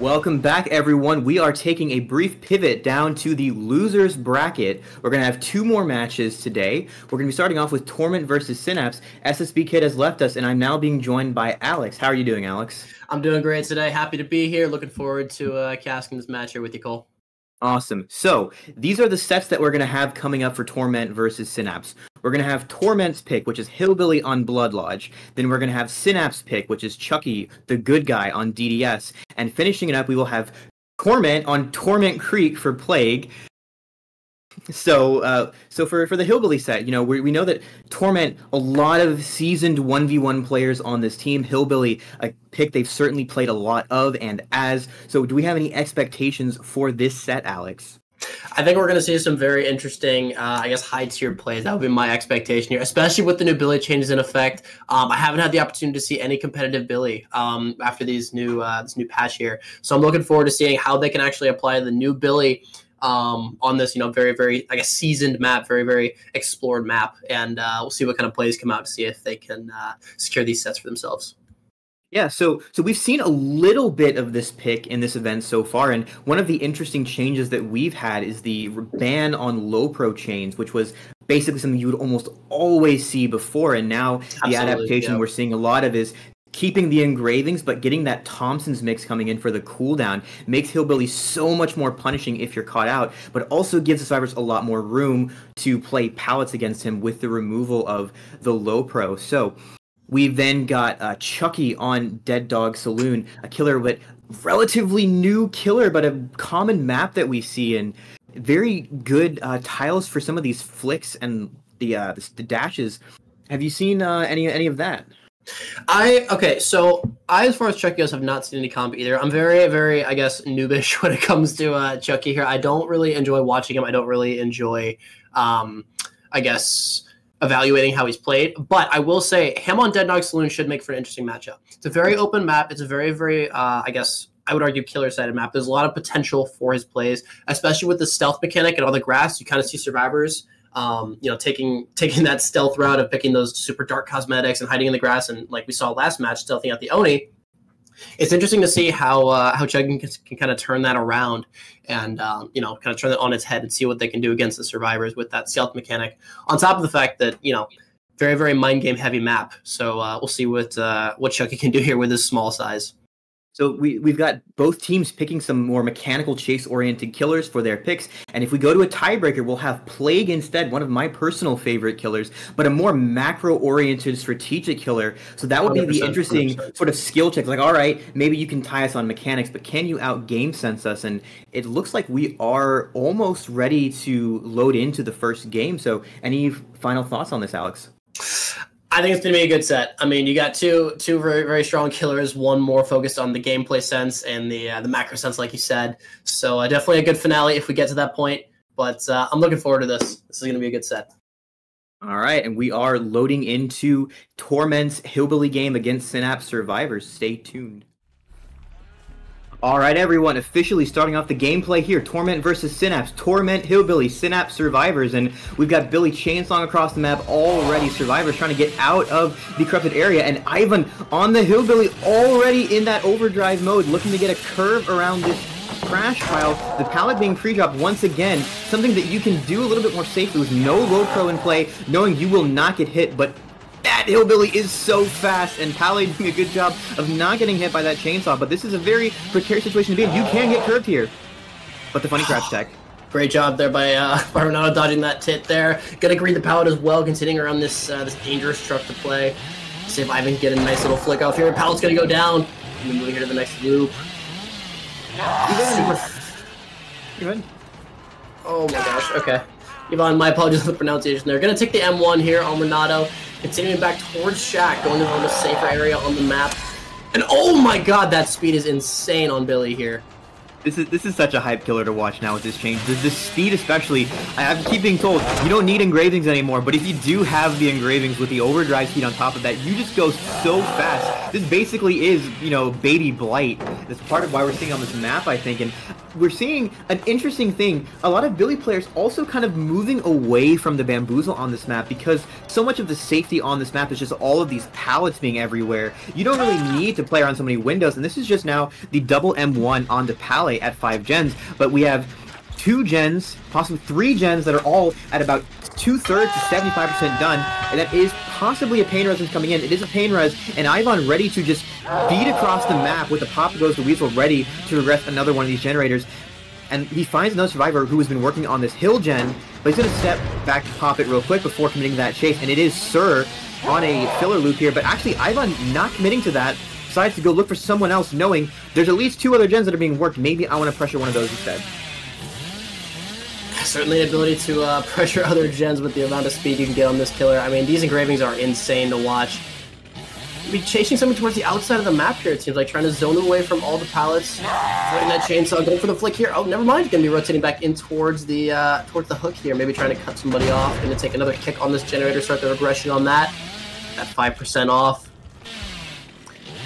Welcome back, everyone. We are taking a brief pivot down to the losers bracket. We're going to have two more matches today. We're going to be starting off with Torment versus Synapse. SSB Kid has left us, and I'm now being joined by Alex. How are you doing, Alex? I'm doing great today. Happy to be here. Looking forward to uh, casting this match here with you, Coal. Awesome. So these are the sets that we're going to have coming up for Torment versus Synapse. We're going to have Torment's pick, which is Hillbilly on Blood Lodge. Then we're going to have Synapse pick, which is Chucky, the good guy on DDS. And finishing it up, we will have Torment on Torment Creek for Plague. So, uh, so for for the hillbilly set, you know, we, we know that Torment, a lot of seasoned one v one players on this team. Hillbilly, a pick they've certainly played a lot of and as. So, do we have any expectations for this set, Alex? I think we're going to see some very interesting, uh, I guess, high tier plays. That would be my expectation here, especially with the new Billy changes in effect. Um, I haven't had the opportunity to see any competitive Billy um, after these new uh, this new patch here, so I'm looking forward to seeing how they can actually apply the new Billy um, on this, you know, very, very, I guess, seasoned map, very, very explored map. And uh, we'll see what kind of plays come out to see if they can uh, secure these sets for themselves. Yeah, so so we've seen a little bit of this pick in this event so far, and one of the interesting changes that we've had is the ban on low pro chains, which was basically something you would almost always see before, and now Absolutely, the adaptation yeah. we're seeing a lot of is keeping the engravings, but getting that Thompson's mix coming in for the cooldown makes Hillbilly so much more punishing if you're caught out, but also gives the survivors a lot more room to play pallets against him with the removal of the low pro. So we've then got uh, Chucky on Dead Dog Saloon, a killer but relatively new killer, but a common map that we see and very good uh, tiles for some of these flicks and the uh, the, the dashes. Have you seen uh, any any of that? I okay, so I, as far as Chucky goes, have not seen any comp either. I'm very, very, I guess, noobish when it comes to uh, Chucky here. I don't really enjoy watching him. I don't really enjoy, um, I guess, evaluating how he's played. But I will say, him on Dead Dog Saloon should make for an interesting matchup. It's a very open map. It's a very, very, uh, I guess, I would argue killer sided map. There's a lot of potential for his plays, especially with the stealth mechanic and all the grass. You kind of see survivors um, you know, taking taking that stealth route of picking those super dark cosmetics and hiding in the grass, and like we saw last match, stealthing out the Oni. It's interesting to see how uh, how Chug can, can kind of turn that around and um, you know kind of turn it on its head and see what they can do against the survivors with that stealth mechanic. On top of the fact that you know very very mind game heavy map, so uh, we'll see what uh, what Chucky can do here with his small size. So we, we've got both teams picking some more mechanical chase oriented killers for their picks. And if we go to a tiebreaker, we'll have Plague instead, one of my personal favorite killers, but a more macro oriented strategic killer. So that would be the interesting 100%. sort of skill check. Like, all right, maybe you can tie us on mechanics, but can you out game sense us? And it looks like we are almost ready to load into the first game. So any final thoughts on this, Alex? I think it's going to be a good set. I mean, you got two two very very strong killers. One more focused on the gameplay sense and the uh, the macro sense, like you said. So uh, definitely a good finale if we get to that point. But uh, I'm looking forward to this. This is going to be a good set. All right, and we are loading into Torment's Hillbilly game against Synapse Survivors. Stay tuned. All right, everyone, officially starting off the gameplay here. Torment versus Synapse. Torment Hillbilly, Synapse Survivors. And we've got Billy Chainsong across the map already. Survivors trying to get out of the corrupted area. And Ivan on the Hillbilly already in that overdrive mode, looking to get a curve around this crash pile. The pallet being pre-dropped once again. Something that you can do a little bit more safely with no low pro in play, knowing you will not get hit, but that hillbilly is so fast, and Pally doing a good job of not getting hit by that chainsaw. But this is a very precarious situation to be in. You can get curved here, but the funny crash tech. Great job there by uh, by Ronaldo dodging that tit there. Gonna green the pallet as well, continuing around this uh, this dangerous truck to play. See if Ivan get a nice little flick off here. Pallet's gonna go down. And then moving here to the next loop. Super. Good. Oh my gosh. Okay. Yvonne, my apologies for the pronunciation there. Gonna take the M1 here on Renato. Continuing back towards Shack, going to a safer area on the map. And oh my god, that speed is insane on Billy here. This is this is such a hype killer to watch now with this change. The, the speed especially, I, I keep being told, you don't need engravings anymore, but if you do have the engravings with the overdrive speed on top of that, you just go so fast. This basically is, you know, baby blight. That's part of why we're seeing on this map, I think, and we're seeing an interesting thing. A lot of Billy players also kind of moving away from the bamboozle on this map because so much of the safety on this map is just all of these pallets being everywhere. You don't really need to play around so many windows, and this is just now the double M1 on the pallet at 5 gens, but we have two gens, possibly three gens that are all at about two-thirds to 75% done, and that is possibly a pain res coming in. It is a pain res, and Ivan ready to just beat across the map with the Pop Goes the Weasel ready to regress another one of these generators. And he finds another survivor who has been working on this hill gen, but he's going to step back to pop it real quick before committing that chase, and it is Sir on a filler loop here, but actually Ivan not committing to that, decides to go look for someone else knowing there's at least two other gens that are being worked. Maybe I want to pressure one of those instead certainly an ability to uh, pressure other gens with the amount of speed you can get on this killer. I mean, these engravings are insane to watch. Be chasing someone towards the outside of the map here, it seems like, trying to zone away from all the pallets. Throwing that chainsaw, going for the flick here. Oh, never mind. Gonna be rotating back in towards the uh, towards the hook here. Maybe trying to cut somebody off. Gonna take another kick on this generator, start the regression on that. That 5% off.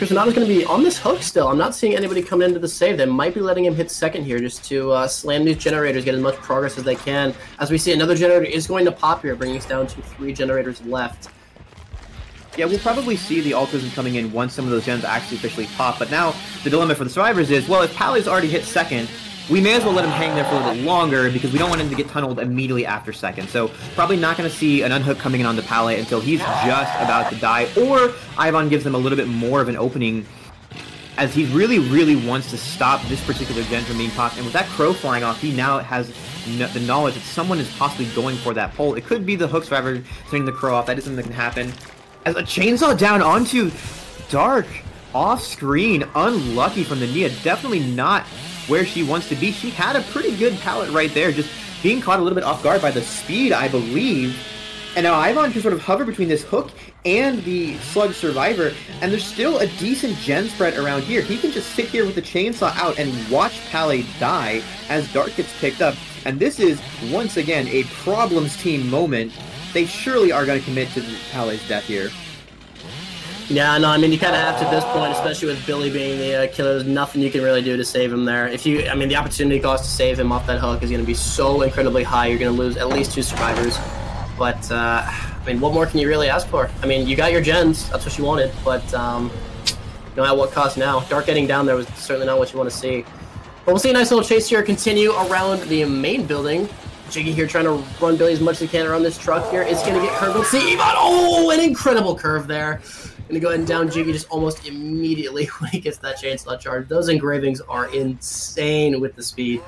Prisonato's going to be on this hook still. I'm not seeing anybody come into the save. They might be letting him hit second here just to uh, slam these generators, get as much progress as they can. As we see, another generator is going to pop here, bringing us down to three generators left. Yeah, we'll probably see the Altruism coming in once some of those gens actually officially pop. But now the dilemma for the survivors is, well, if Pally's already hit second, we may as well let him hang there for a little bit longer because we don't want him to get tunneled immediately after second. So probably not going to see an unhook coming in on the pallet until he's just about to die, or Ivan gives them a little bit more of an opening as he really, really wants to stop this particular gen from being popped. And with that crow flying off, he now has the knowledge that someone is possibly going for that pole. It could be the hook survivor turning the crow off. That is something that can happen. As a chainsaw down onto Dark off screen, unlucky from the Nia. Definitely not where she wants to be. She had a pretty good pallet right there, just being caught a little bit off guard by the speed, I believe. And now Ivan can sort of hover between this hook and the Slug Survivor, and there's still a decent gen spread around here. He can just sit here with the chainsaw out and watch Pally die as Dark gets picked up. And this is, once again, a Problems team moment. They surely are going to commit to Pally's death here. Yeah, no, I mean, you kind of have to at this point, especially with Billy being the uh, killer. There's nothing you can really do to save him there. If you, I mean, the opportunity cost to save him off that hook is going to be so incredibly high. You're going to lose at least two survivors. But, uh, I mean, what more can you really ask for? I mean, you got your gens. That's what you wanted. But, um, you know, at what cost now? Dark getting down there was certainly not what you want to see. But we'll see a nice little chase here continue around the main building. Jiggy here trying to run Billy as much as he can around this truck here. It's going to get curved. Let's see, Ivan. Oh, an incredible curve there. Gonna go ahead and down Jiggy just almost immediately when he gets that chainsaw charge. Those engravings are insane with the speed.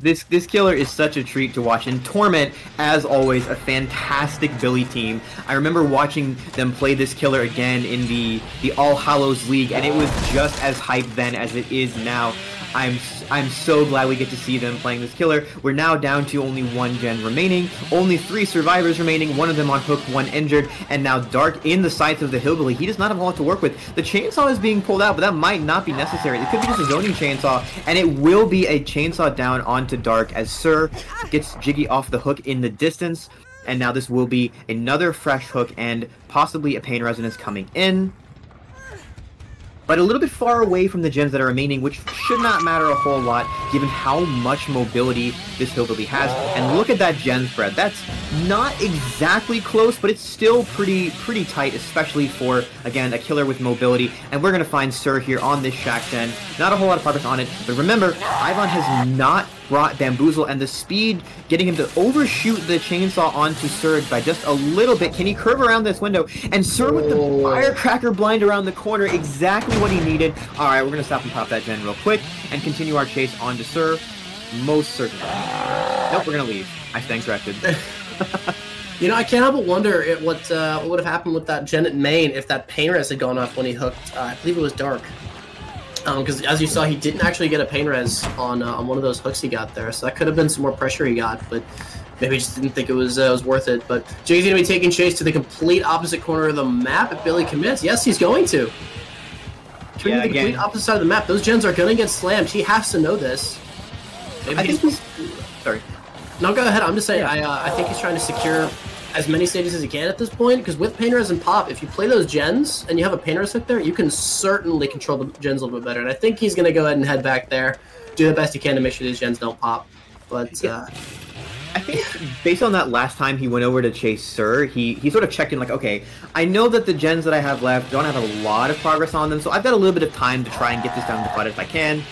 This this killer is such a treat to watch. And Torment, as always, a fantastic Billy team. I remember watching them play this killer again in the the All Hallows League, and it was just as hype then as it is now. I'm I'm so glad we get to see them playing this killer. We're now down to only one gen remaining, only three survivors remaining, one of them on hook, one injured, and now Dark in the sights of the Hillbilly. He does not have a lot to work with. The chainsaw is being pulled out, but that might not be necessary. It could be just a zoning chainsaw, and it will be a chainsaw down onto Dark as Sir gets Jiggy off the hook in the distance. And now this will be another fresh hook and possibly a pain resonance coming in but a little bit far away from the gens that are remaining, which should not matter a whole lot given how much mobility this hillbilly has. And look at that gen spread. That's not exactly close, but it's still pretty pretty tight, especially for, again, a killer with mobility. And we're going to find Sir here on this Shack Gen. Not a whole lot of progress on it, but remember, Ivan has not brought Bamboozle, and the speed getting him to overshoot the chainsaw onto Surge by just a little bit. Can he curve around this window? And Sir with the oh. firecracker blind around the corner, exactly what he needed. All right, we're going to stop and pop that gen real quick and continue our chase onto Sir. Most certainly. Nope, we're going to leave. I stand corrected. You know, I can't help but wonder what uh, what would have happened with that Janet Main if that pain res had gone off when he hooked. Uh, I believe it was dark because um, as you saw, he didn't actually get a pain res on uh, on one of those hooks he got there, so that could have been some more pressure he got, but maybe just didn't think it was uh, was worth it. But Jay's gonna be taking Chase to the complete opposite corner of the map if Billy commits. Yes, he's going to. Turning yeah, to the again. complete opposite side of the map. Those gens are gonna get slammed. He has to know this. Maybe I think he's. Sorry. No, go ahead. I'm just saying. Yeah. I uh, I think he's trying to secure as many stages as you can at this point, because with Pain Res and Pop, if you play those gens and you have a Pain Res hook there, you can certainly control the gens a little bit better. And I think he's going to go ahead and head back there, do the best he can to make sure these gens don't pop. But uh, I think based on that last time he went over to chase Sir, he he sort of checked in like, okay, I know that the gens that I have left don't have a lot of progress on them, so I've got a little bit of time to try and get this down to FUT if I can.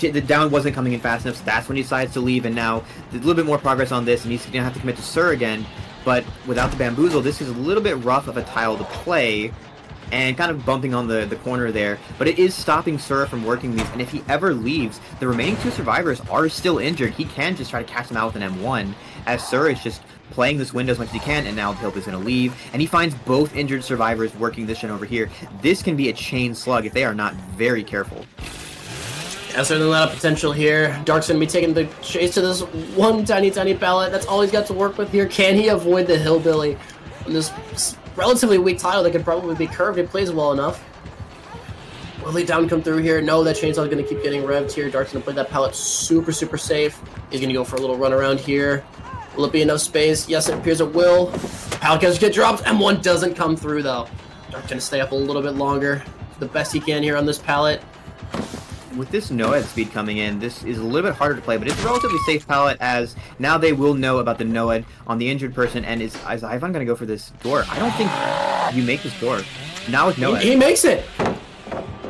The down wasn't coming in fast enough, so that's when he decides to leave, and now there's a little bit more progress on this, and he's gonna have to commit to Sir again. But without the bamboozle, this is a little bit rough of a tile to play and kind of bumping on the, the corner there. But it is stopping Sura from working these, and if he ever leaves, the remaining two survivors are still injured. He can just try to catch them out with an M1, as Sura is just playing this window as much as he can, and now Hope is going to leave. And he finds both injured survivors working this gen over here. This can be a chain slug if they are not very careful. Yeah, certainly a lot of potential here. Dark's to be taking the chase to this one tiny, tiny pallet. That's all he's got to work with here. Can he avoid the Hillbilly on this relatively weak tile that could probably be curved? It plays well enough. Will he down come through here? No, that chainsaw's to keep getting revved here. Dark's to play that pallet super, super safe. He's to go for a little run around here. Will it be enough space? Yes, it appears it will. Pallet catches get dropped. M1 doesn't come through, though. Dark's to stay up a little bit longer. The best he can here on this pallet with this NOED speed coming in, this is a little bit harder to play, but it's a relatively safe pallet as now they will know about the NOED on the injured person, and is, is Ivan going to go for this door? I don't think you make this door. Now with NOED. He, he makes it!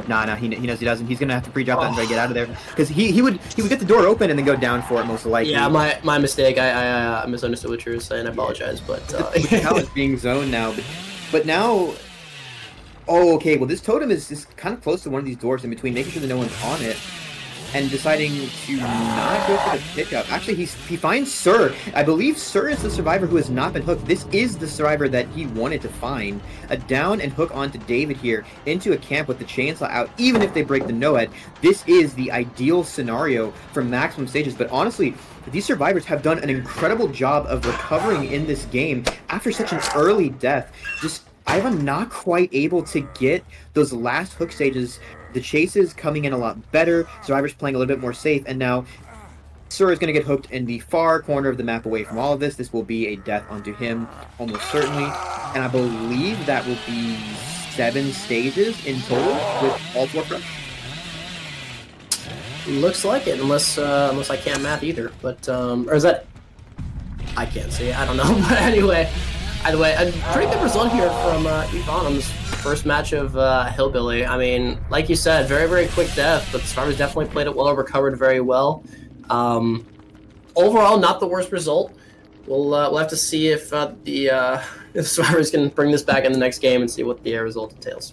Nah, nah, he, he knows he doesn't. He's gonna have to pre-drop that and try to get out of there because he, he would he would get the door open and then go down for it most likely. Yeah, my my mistake. I I, uh, misunderstood what you were saying. I apologize, but uh... the being zoned now. But, but now Oh, okay. Well, this totem is, is kind of close to one of these doors in between, making sure that no one's on it, and deciding to not go for the pickup. Actually, he's, he finds Sir. I believe Sir is the survivor who has not been hooked. This is the survivor that he wanted to find. A down and hook onto David here into a camp with the chainsaw out, even if they break the Noed. This is the ideal scenario for maximum stages. But honestly, these survivors have done an incredible job of recovering in this game after such an early death. Just I'm not quite able to get those last hook stages. The chases coming in a lot better. Survivor's playing a little bit more safe, and now Sir is going to get hooked in the far corner of the map away from all of this. This will be a death onto him, almost certainly. And I believe that will be seven stages in total with all four Rush. Looks like it, unless uh, unless I can't math either. But um, or is that? I can't see. I don't know. But anyway, Either way, a pretty good result here from uh, first match of uh, Hillbilly. I mean, like you said, very, very quick death, but the Survivors definitely played it well, recovered very well. Um, overall, not the worst result. We'll, uh, we'll have to see if uh, the uh, if Survivors can bring this back in the next game and see what the air result entails.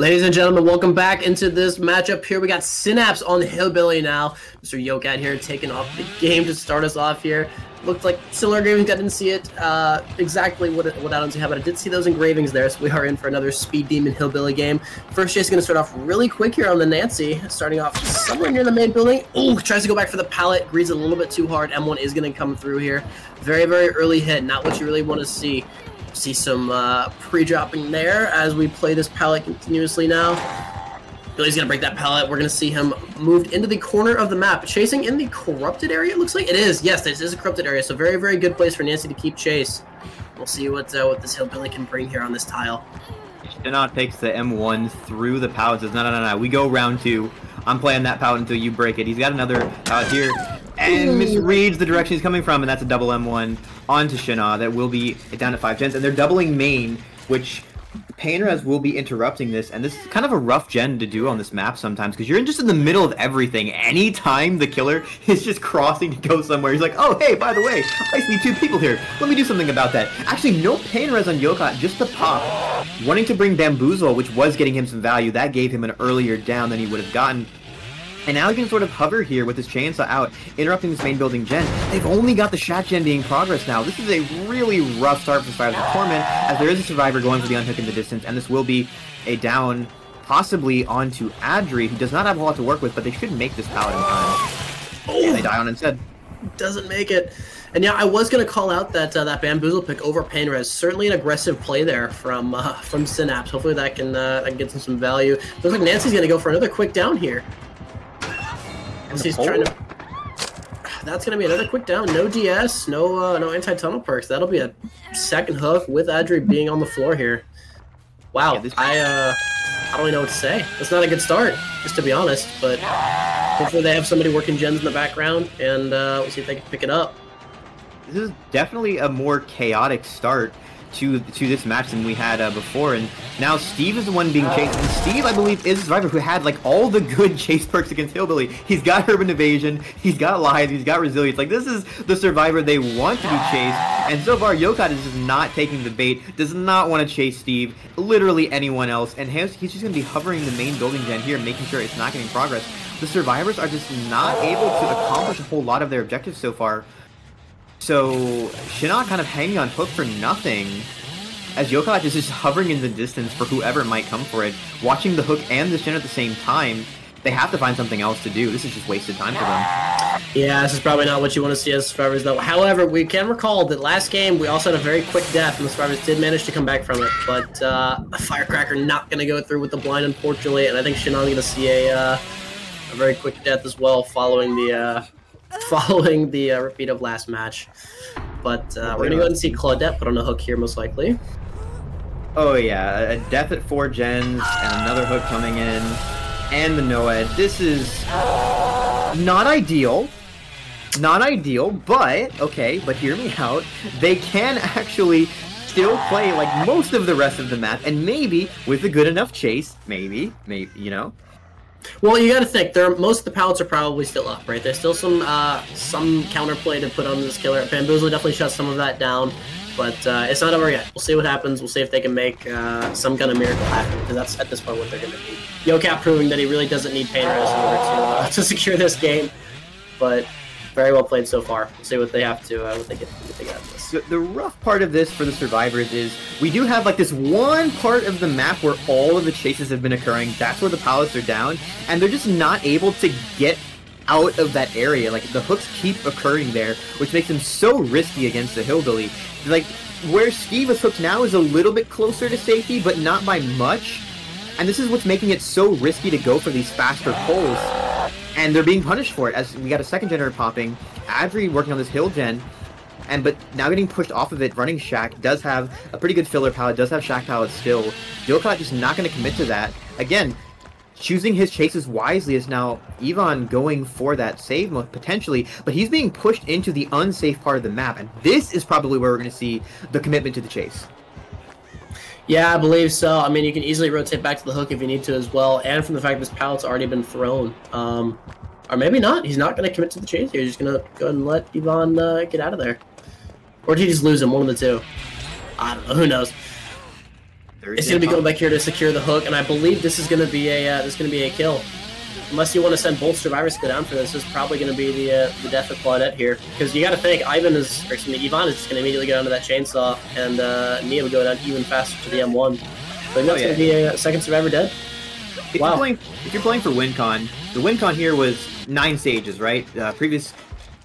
Ladies and gentlemen, welcome back into this matchup here. We got Synapse on Hillbilly now. Mr. Yokat here taking off the game to start us off here. Looked like similar engravings. I didn't see it uh, exactly what, what I don't see but I did see those engravings there. So we are in for another Speed Demon Hillbilly game. First chase is going to start off really quick here on the Nancy, starting off somewhere near the main building. Oh, tries to go back for the pallet, greases a little bit too hard. M1 is going to come through here. Very, very early hit, not what you really want to see. See some uh, pre-dropping there as we play this pallet continuously now. Billy's gonna break that pallet. We're gonna see him moved into the corner of the map. Chasing in the corrupted area, it looks like? It is, yes, this is a corrupted area. So very, very good place for Nancy to keep chase. We'll see what uh, what this hillbilly can bring here on this tile. Shinnah takes the M1 through the pallet. Says, no, no, no, no. We go round two. I'm playing that pallet until you break it. He's got another pallet here and misreads the direction he's coming from, and that's a double M1 onto Shinnah that will be down to five gens, and they're doubling main, which Pain Res will be interrupting this, and this is kind of a rough gen to do on this map sometimes, because you're just in the middle of everything. Anytime the killer is just crossing to go somewhere, he's like, oh, hey, by the way, I see two people here. Let me do something about that. Actually, no Pain Res on Yokat, just the pop. Wanting to bring Bamboozle, which was getting him some value, that gave him an earlier down than he would have gotten. And now he can sort of hover here with his chainsaw out, interrupting this main building gen. They've only got the Shack gen being progress now. This is a really rough start for Survivors of Torment, as there is a survivor going for the unhook in the distance, and this will be a down possibly onto Adri, who does not have a lot to work with, but they should make this pallet in time. Oh, and they die on instead. Doesn't make it. And yeah, I was going to call out that uh, that bamboozle pick over Pain Res. Certainly an aggressive play there from uh, from Synapse. Hopefully that can uh, that can get some value. Looks like Nancy's going to go for another quick down here. He's trying to that's gonna be another quick down. No DS, no uh, no anti-tunnel perks. That'll be a second hook with Adri being on the floor here. Wow, Yeah, this- I uh, I don't even know what to say. It's not a good start, just to be honest. But hopefully they have somebody working gens in the background, and uh, we'll see if they can pick it up. this is definitely a more chaotic start to to this match than we had uh, before. And now Steve is the one being chased. And Steve, I believe, is the survivor who had like all the good chase perks against Hillbilly. He's got urban evasion, he's got lithe, he's got resilience. Like this is the survivor they want to be chased. And so far, Yokat is just not taking the bait. Does not want to chase Steve. Literally anyone else. And he's, he's just going to be hovering the main building gen here, making sure it's not getting progress. The survivors are just not able to accomplish a whole lot of their objectives so far. So Shinnok kind of hanging on hook for nothing. As Yokat is just hovering in the distance for whoever might come for it, watching the hook and the Shin at the same time, they have to find something else to do. This is just wasted time for them. Yeah, this is probably not what you want to see as survivors, though. However, we can recall that last game we also had a very quick death, and the survivors did manage to come back from it. But uh, Firecracker not going to go through with the blind, unfortunately, and I think Shannon going to see a uh, a very quick death as well, following the uh, following the uh, repeat of last match. But uh, we're going to go ahead and see Claudette put on a hook here, most likely. Oh yeah, a death at four gens and another hook coming in, and the Noed. This is not ideal. Not ideal, but okay, but hear me out. They can actually still play like most of the rest of the map, and maybe with a good enough chase, maybe, maybe you know. Well, you got to think. There, most of the pallets are probably still up, right? There's still some uh, some counterplay to put on this killer. Bamboozle definitely shuts some of that down, but uh, it's not over yet. We'll see what happens. We'll see if they can make uh, some kind of miracle happen, because that's at this point what they're going to need. Yokat proving that he really doesn't need pain res in order to uh, to secure this game, but very well played so far. We'll see what they have to uh, what they get what they get The, the rough part of this for the survivors is we do have like this one part of the map where all of the chases have been occurring. That's where the pallets are down, and they're just not able to get out of that area. Like the hooks keep occurring there, which makes them so risky against the hillbilly. Like where Steve is hooked now is a little bit closer to safety, but not by much. And this is what's making it so risky to go for these faster pulls. And they're being punished for it as we got a second generator popping. Adri working on this hill gen. And but now getting pushed off of it, running Shack does have a pretty good filler palette, does have Shack palette still. Yokat just not going to commit to that. Again, choosing his chases wisely is now Ivan going for that save potentially, but he's being pushed into the unsafe part of the map, and this is probably where we're going to see the commitment to the chase. Yeah, I believe so. I mean, you can easily rotate back to the hook if you need to as well, and from the fact this pallet's already been thrown. Um, or maybe not. He's not going to commit to the chase here. He's just going to go ahead and let Yvonne uh, get out of there. Or did he just lose him? One of the two. I don't know. Who knows? It's going to be going back here to secure the hook, and I believe this is going to be a uh, this is going to be a kill. Unless you want to send both survivors to go down for this, this is probably going to be the uh, the death of Claudette here. Because you got to think, Ivan is, or excuse me, Ivan is just going to immediately go down to that chainsaw, and uh, Nia would go down even faster to the M1. So that's Oh, yeah. going to be a uh, second survivor dead. If Wow. you're playing, if you're playing for WinCon, the WinCon here was nine stages, right? Uh, previous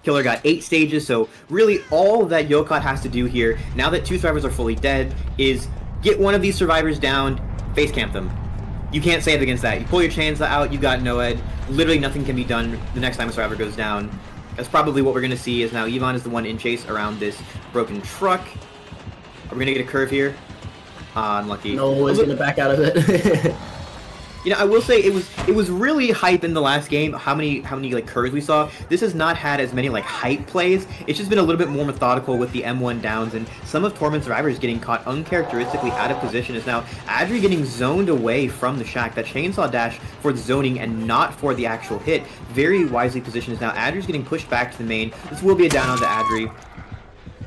killer got eight stages, so really all that Yokat has to do here, now that two survivors are fully dead, is get one of these survivors down, face camp them. You can't save against that. You pull your chains out, you got Noed. Literally nothing can be done the next time a survivor goes down. That's probably what we're gonna see. Is now Yvonne is the one in chase around this broken truck. Are we gonna get a curve here? Ah, unlucky. No is going to back out of it. You know, I will say it was it was really hype in the last game. How many how many like curves we saw. This has not had as many like hype plays. It's just been a little bit more methodical with the M1 downs and some of Torment survivors getting caught uncharacteristically out of position. Is now Adri getting zoned away from the shack. That chainsaw dash for the zoning and not for the actual hit. Very wisely positioned. Is now Adri's getting pushed back to the main. This will be a down on the Adri.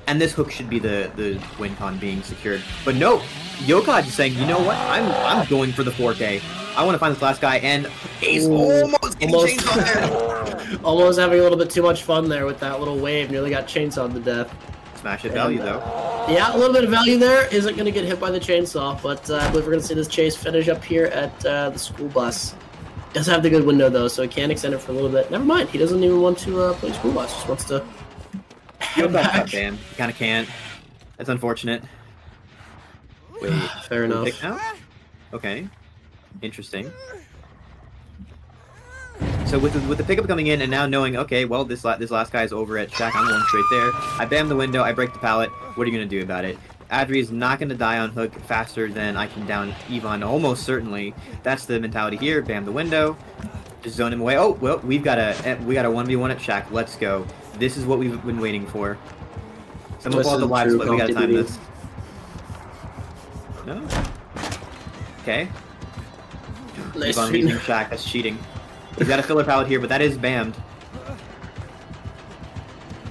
And this hook should be the the win con being secured. But no, Yokai just saying, you know what? I'm I'm going for the 4K. I want to find this last guy, and he's almost getting almost. chainsaw there. Almost having a little bit too much fun there with that little wave. Nearly got chainsawed to death. Smash Hit value though. Yeah, a little bit of value there. Isn't going to get hit by the chainsaw, but uh, I believe we're going to see this chase finish up here at uh, the school bus. Does have the good window though, so he can extend it for a little bit. Never mind, he doesn't even want to uh, play school bus. Just wants to head Yokai's back. bam. Kind of can't. That's unfortunate. Wait, Fair enough. pick now? Okay, interesting. So with the, with the pickup coming in and now knowing, okay, well, this la this last guy is over at Shack, I'm going straight there. I bam the window, I break the pallet. What are you going to do about it? Adri is not going to die on hook faster than I can down Yvonne, almost certainly. That's the mentality here. Bam the window. Just zone him away. Oh, well, we've got a eh, we got a 1v1 at Shack. Let's go. This is what we've been waiting for. Someone pull out the live split. We gotta time this. No. Okay. Nice Yvonne stream. using Shack. That's cheating. He's got a filler pallet here, but that is bammed.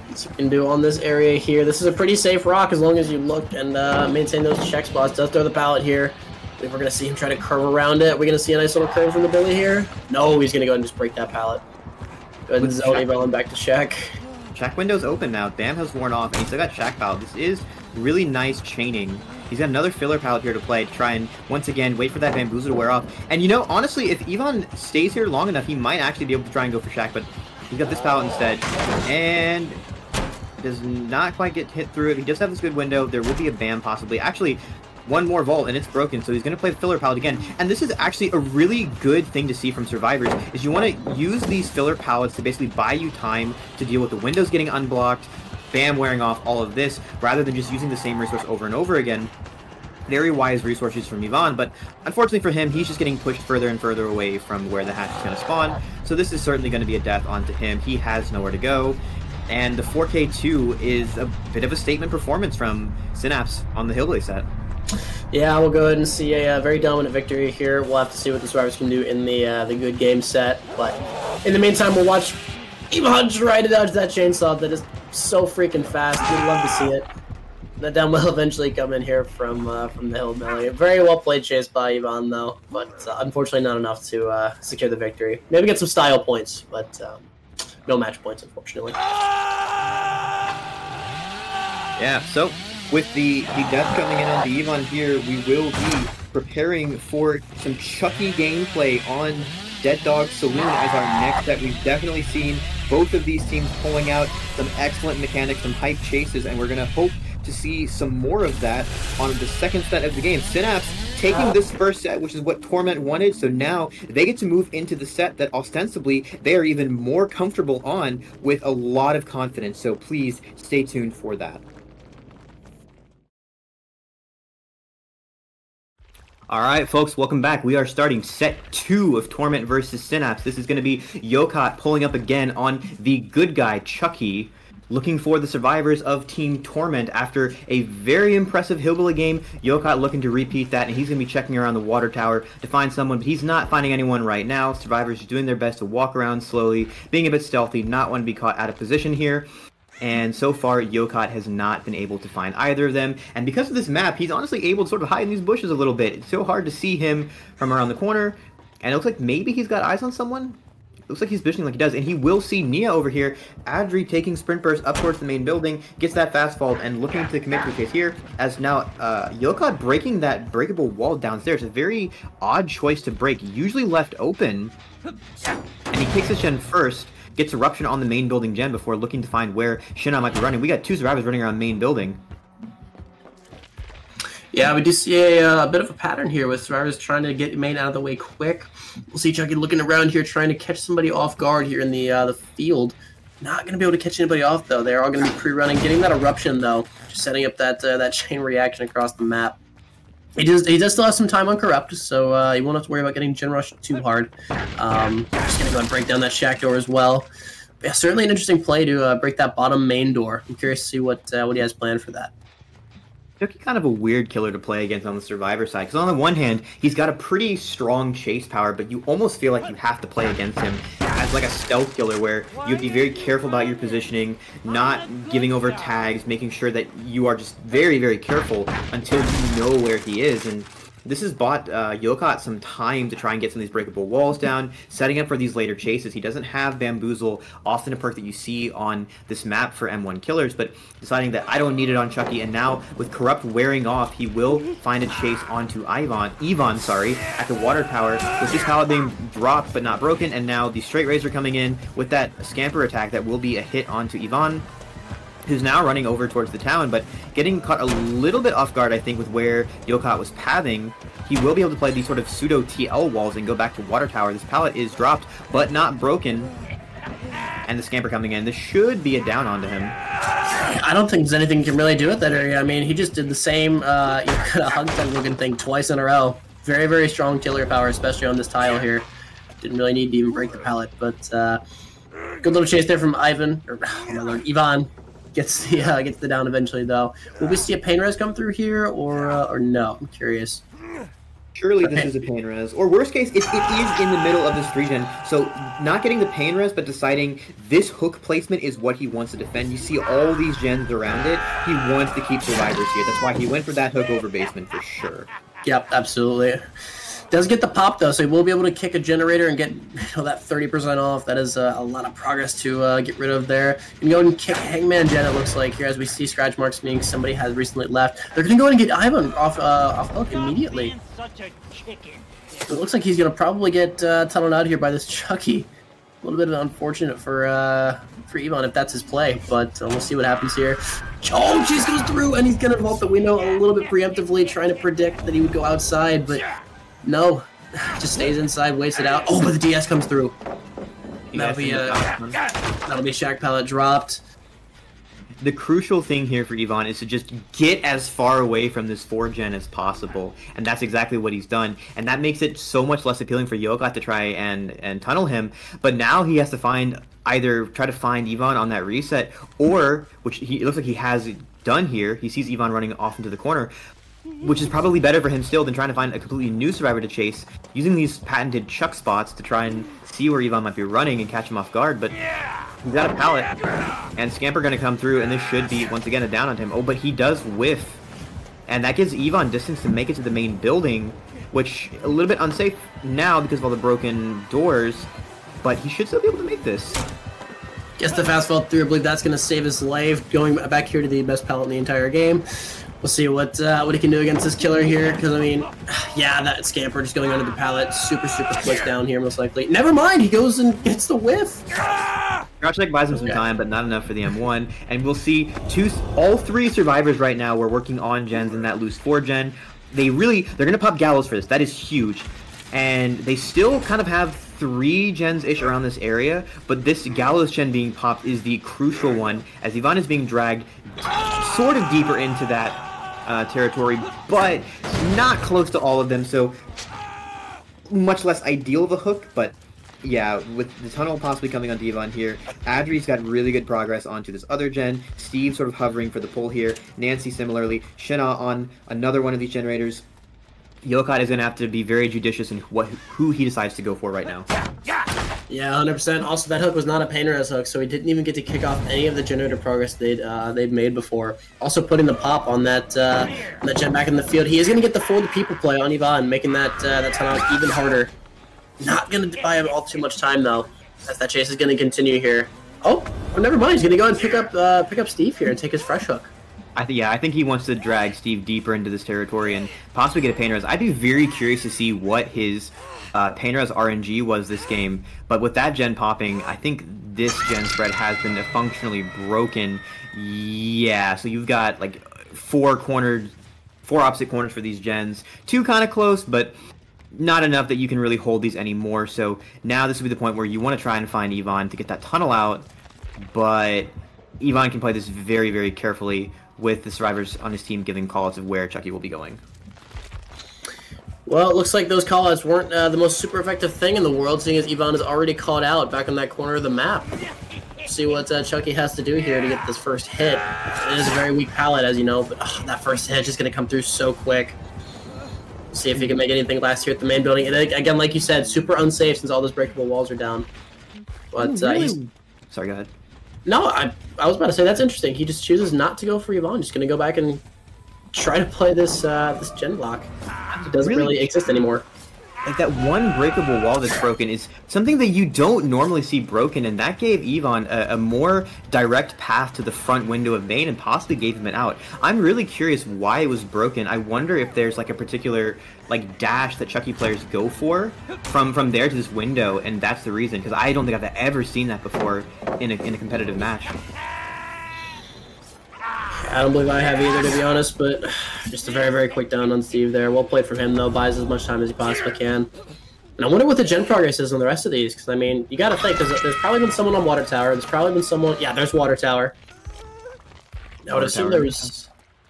What you can do on this area here. This is a pretty safe rock as long as you look and uh, maintain those check spots. Does throw the pallet here. I think we're gonna see him try to curve around it. We're gonna see a nice little curve from the Billy here. No, he's gonna go and just break that pallet. Go ahead and zone back to Shack. Shack window's open now. Bam has worn off, and he's still got Shack pallet. This is really nice chaining. He's got another filler pallet here to play to try and once again wait for that bamboozle to wear off. And you know, honestly, if Yvonne stays here long enough, he might actually be able to try and go for Shack, but he's got this pallet instead. And does not quite get hit through it. He does have this good window. There will be a bam possibly. Actually, one more vault and it's broken, so he's going to play filler pallet again. And this is actually a really good thing to see from survivors, is you want to use these filler pallets to basically buy you time to deal with the windows getting unblocked, bam wearing off all of this, rather than just using the same resource over and over again. Very wise resources from Yvonne, but unfortunately for him, he's just getting pushed further and further away from where the hatch is going to spawn. So this is certainly going to be a death onto him. He has nowhere to go. And the 4K2 is a bit of a statement performance from Synapse on the Hillbilly set. Yeah, we'll go ahead and see a, uh very dominant victory here. We'll have to see what the survivors can do in the uh, the good game set. But in the meantime, we'll watch Yvonne try to dodge that chainsaw that is so freaking fast. We'd love to see it. The down will eventually come in here from uh, from the hillbilly. Very well played chase by Yvonne though, but uh, unfortunately not enough to uh, secure the victory. Maybe get some style points, but um, no match points unfortunately. Yeah, so with the, the death coming in on the Yvonne here, we will be preparing for some Chucky gameplay on Dead Dog Saloon as our next set. We've definitely seen both of these teams pulling out some excellent mechanics, some hype chases, and we're going to hope to see some more of that on the second set of the game. Synapse taking this first set, which is what Torment wanted, so now they get to move into the set that ostensibly they are even more comfortable on with a lot of confidence. So please stay tuned for that. All right, folks, welcome back. We are starting set two of Torment versus Synapse. This is going to be Yokot pulling up again on the good guy, Chucky, looking for the survivors of Team Torment after a very impressive Hillbilly game. Yokot looking to repeat that, and he's going to be checking around the water tower to find someone, but he's not finding anyone right now. Survivors are doing their best to walk around slowly, being a bit stealthy, not want to be caught out of position here. And so far, Yokot has not been able to find either of them. And because of this map, he's honestly able to sort of hide in these bushes a little bit. It's so hard to see him from around the corner. And it looks like maybe he's got eyes on someone. Looks like he's visioning like he does. And he will see Nia over here. Adri taking sprint burst up towards the main building. Gets that fast fall and looking to commit to case here. As now, uh, Yokot breaking that breakable wall downstairs. A very odd choice to break. Usually left open. And he takes his gen first gets eruption on the main building gen before looking to find where Shinnok might be running. We got two survivors running around main building. Yeah, we do see a, uh, a bit of a pattern here with survivors trying to get main out of the way quick. We'll see Chucky looking around here, trying to catch somebody off guard here in the uh, the field. Not going to be able to catch anybody off though. They're all going to be pre-running, getting that eruption though, just setting up that uh, that chain reaction across the map. He does he does still have some time on corrupt, so uh, you won't have to worry about getting gen rush too hard. Um, just going to go and break down that shack door as well. Yeah, certainly an interesting play to uh, break that bottom main door. I'm curious to see what uh, what he has planned for that. Chucky kind of a weird killer to play against on the survivor side because on the one hand he's got a pretty strong chase power, but you almost feel like you have to play against him as like a stealth killer where you have to be very careful about your positioning, not giving over tags, making sure that you are just very very careful until you know where he is and. This has bought uh, Yokot some time to try and get some of these breakable walls down, setting up for these later chases. He doesn't have Bamboozle, often a perk that you see on this map for M1 killers, but deciding that I don't need it on Chucky, and now with Corrupt wearing off, he will find a chase onto Ivan, Ivan, sorry, at the water tower, with this pallet being dropped but not broken, and now the Straight Razor coming in with that Scamper attack that will be a hit onto Ivan. Who's now running over towards the town, but getting caught a little bit off guard, I think, with where Yokat was pathing. He will be able to play these sort of pseudo TL walls and go back to Water Tower. This pallet is dropped, but not broken. And the Scamper coming in. This should be a down onto him. I don't think there's anything you can really do with that area. I mean, he just did the same uh, kind of hug tag looking thing twice in a row. Very, very strong killer power, especially on this tile here. Didn't really need to even break the pallet, but uh, good little chase there from Ivan, or oh my lord, Ivan gets the uh, gets the down eventually though. Will we see a pain res come through here or uh, or no? I'm curious. Surely this is a pain res. Or worst case, it, it is in the middle of this regen. So not getting the pain res, but deciding this hook placement is what he wants to defend. You see all these gens around it. He wants to keep survivors here. That's why he went for that hook over basement for sure. Yep, absolutely. Does get the pop though, so he will be able to kick a generator and get you know, that 30% off. That is uh, a lot of progress to uh, get rid of there. Can go and kick Hangman Gen, it looks like, here as we see scratch marks being somebody has recently left. They're going to go and get Ivan off, uh, off hook immediately. It looks like he's going to probably get uh, tunneled out here by this Chucky. A little bit unfortunate for uh, for Ivan if that's his play, but uh, we'll see what happens here. Oh, Chase goes through, and he's going to vault the window a little bit preemptively, trying to predict that he would go outside, but no, just stays inside, waits it out. Oh, but the DS comes through. Uh, that'll be a that'll be Shack Pallet dropped. The crucial thing here for Ivan is to just get as far away from this 4 gen as possible, and that's exactly what he's done. And that makes it so much less appealing for Yokat to try and and tunnel him. But now he has to find either try to find Ivan on that reset, or which he it looks like he has done here. He sees Ivan running off into the corner, which is probably better for him still than trying to find a completely new survivor to chase, using these patented chuck spots to try and see where Ivan might be running and catch him off guard, but he's got a pallet, and Scamper gonna come through, and this should be, once again, a down on him. Oh, but he does whiff, and that gives Ivan distance to make it to the main building, which a little bit unsafe now because of all the broken doors, but he should still be able to make this. Gets the fast fall through. I believe that's going to save his life. Going back here to the best pallet in the entire game. We'll see what uh, what he can do against this killer here. Because, I mean, yeah, that scamper just going under the pallet. Super, super quick down here, most likely. Never mind. He goes and gets the whiff. Crouchneck buys him some time, but not enough for the M1. And we'll see two, all three survivors right now. We're working on gens in that loose 4 gen. They really, they're going to pop Gallows for this. That is huge. And they still kind of have three gens-ish around this area, but this Gallows gen being popped is the crucial one, as Ivan is being dragged sort of deeper into that uh, territory, but not close to all of them, so much less ideal of a hook, but yeah, with the tunnel possibly coming on Devon here, Adri's got really good progress onto this other gen, Steve sort of hovering for the pull here, Nancy similarly, Shina on another one of these generators, Yokai is going to have to be very judicious in what who he decides to go for right now. Yeah, 100%. Also, that hook was not a pain res hook, so he didn't even get to kick off any of the generator progress they'd uh, they'd made before. Also, putting the pop on that uh, that jet back in the field. He is going to get the full people play on Ivan, making that uh, that tunnel even harder. Not going to buy him all too much time though, as that chase is going to continue here. Oh, oh, never mind. He's going to go and pick up uh, pick up Steve here and take his fresh hook. I th- yeah, I think he wants to drag Steve deeper into this territory and possibly get a pain res. I'd be very curious to see what his uh, pain res RNG was this game. But with that gen popping, I think this gen spread has been functionally broken. Yeah, so you've got like four cornered, four opposite corners for these gens. Two kind of close, but not enough that you can really hold these anymore. So now this would be the point where you want to try and find Ivan to get that tunnel out, but Ivan can play this very, very carefully with the survivors on his team giving calls of where Chucky will be going. Well, it looks like those callouts weren't uh, the most super effective thing in the world, seeing as Ivan is already called out back on that corner of the map. See what uh, Chucky has to do here to get this first hit. It is a very weak pallet, as you know, but oh, that first hit is just going to come through so quick. See if he can make anything last here at the main building. And again, like you said, super unsafe since all those breakable walls are down. But uh, he's... Sorry, go ahead. No, I, I was about to say that's interesting. He just chooses not to go for Yvonne. Just going to go back and try to play this uh, this gen block. It doesn't really, really exist anymore. Like that one breakable wall that's broken is something that you don't normally see broken, and that gave Ivan a, a, more direct path to the front window of main and possibly gave him an out. I'm really curious why it was broken. I wonder if there's like a particular like dash that Chucky players go for from from there to this window, and that's the reason. Because I don't think I've ever seen that before in a in a competitive match. I don't believe I have either, to be honest, but just a very, very quick down on Steve there. Well played from him, though. Buys as much time as he possibly can. And I wonder what the gen progress is on the rest of these, because, I mean, you got to think, because there's probably been someone on Water Tower. There's probably been someone... Yeah, there's Water Tower. I would assume there was...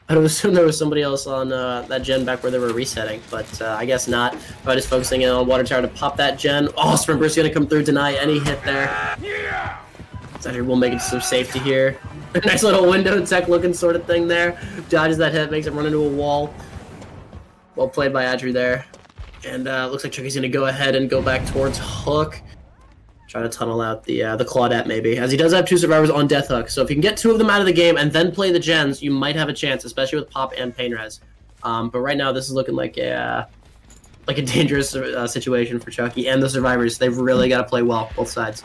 I would assume there was somebody else on uh, that gen back where they were resetting, but uh, I guess not. Probably just focusing in on Water Tower to pop that gen. Oh, Sprinter's going to come through, deny any hit there. Cedric will make it some safety here. nice little window tech looking sort of thing there. Dodges that hit, makes him run into a wall. Well played by Adri there. And uh, looks like Chucky's going to go ahead and go back towards Hook. Try to tunnel out the uh, the Claudette maybe, as he does have two survivors on Death Hook. So if you can get two of them out of the game and then play the gens, you might have a chance, especially with Pop and Pain Res. Um, but right now, this is looking like a uh, like a dangerous uh, situation for Chucky and the survivors. They've really got to play well, both sides.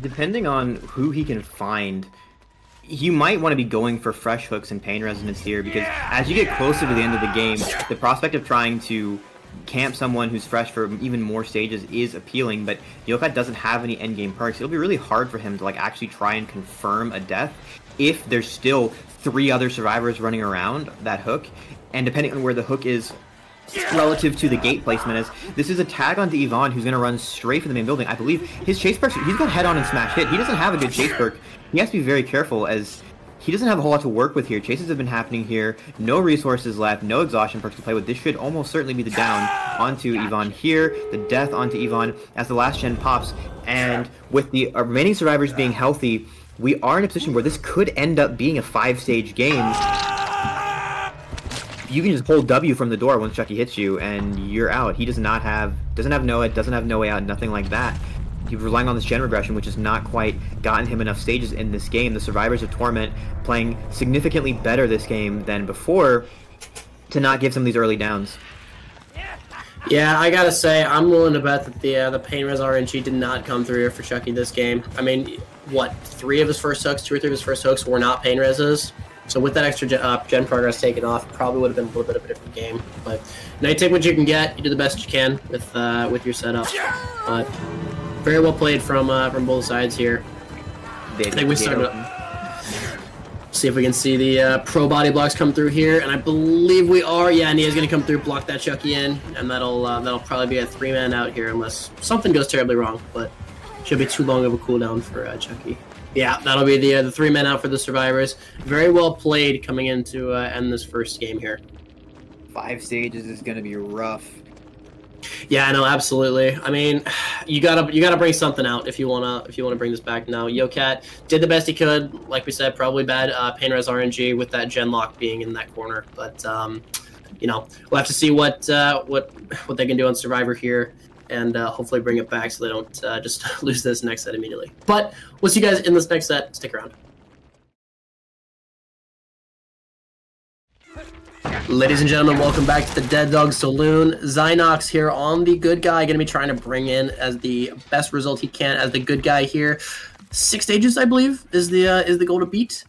Depending on who he can find, you might want to be going for fresh hooks and pain resonance here because as you get closer to the end of the game, the prospect of trying to camp someone who's fresh for even more stages is appealing, but Yokat doesn't have any endgame perks. It'll be really hard for him to like actually try and confirm a death if there's still three other survivors running around that hook, and depending on where the hook is relative to the gate placement is this is a tag onto Yvonne who's going to run straight for the main building. I believe his chase perks, he's got head on and smash hit. He doesn't have a good chase perk. He has to be very careful as he doesn't have a whole lot to work with here. Chases have been happening here. No resources left. No exhaustion perks to play with. This should almost certainly be the down onto Yvonne here. The death onto Yvonne as the last gen pops. And with the remaining survivors being healthy, we are in a position where this could end up being a five-stage game. You can just hold W from the door once Chucky hits you, and you're out. He does not have, doesn't have NOED, doesn't have no way out, nothing like that. He's relying on this gen regression, which has not quite gotten him enough stages in this game. The Survivors of Torment playing significantly better this game than before to not give some of these early downs. Yeah, I gotta say, I'm willing to bet that the uh, the Pain Res RNG did not come through here for Chucky this game. I mean, what, three of his first hooks, two or three of his first hooks were not Pain Reses. So with that extra gen, uh, gen progress taken off, probably would have been a little bit of a different game. But now you take what you can get, you do the best you can with uh, with your setup. But very well played from uh, from both sides here. I think we started. See if we can see the uh, pro body blocks come through here, and I believe we are. Yeah, Nia's gonna come through, block that Chucky in, and that'll uh, that'll probably be a three man out here unless something goes terribly wrong. But should be too long of a cooldown for uh, Chucky. Yeah, that'll be the uh, the three men out for the survivors. Very well played coming into uh, end this first game here. Five stages is gonna be rough. Yeah, I know, absolutely. I mean, you gotta you gotta bring something out if you wanna if you wanna bring this back now. Yokat did the best he could. Like we said, probably bad uh, pain res RNG with that gen lock being in that corner. But um, you know, we'll have to see what uh, what what they can do on Survivor here, and uh, hopefully bring it back so they don't uh, just lose this next set immediately. But we'll see you guys in this next set. Stick around. Ladies and gentlemen, welcome back to the Dead Dog Saloon. Zynox here on the good guy, going to be trying to bring in as the best result he can as the good guy here. Six stages, I believe, is the uh, is the goal to beat.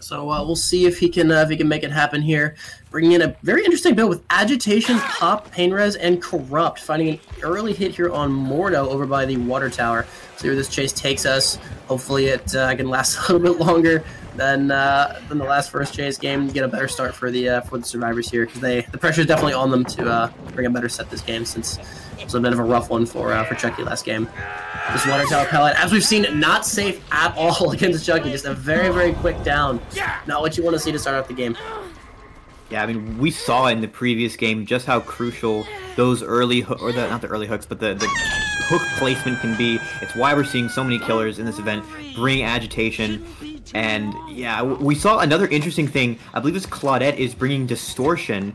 So uh, we'll see if he can uh, if he can make it happen here. Bringing in a very interesting build with agitation, pop, pain res, and corrupt. Finding an early hit here on Mordo over by the water tower. See where this chase takes us. Hopefully it uh, can last a little bit longer than uh, than the last first chase game. Get a better start for the uh, for the survivors here because they the pressure is definitely on them to uh, bring a better set this game since it was a bit of a rough one for uh, for Chucky last game. This water tower pellet, as we've seen, not safe at all against Chucky. Just a very very quick down. Not what you want to see to start off the game. Yeah, I mean, we saw in the previous game just how crucial those early, or the, not the early hooks, but the, the hook placement can be. It's why we're seeing so many killers in this event bring agitation. And yeah, we saw another interesting thing. I believe it's Claudette is bringing distortion.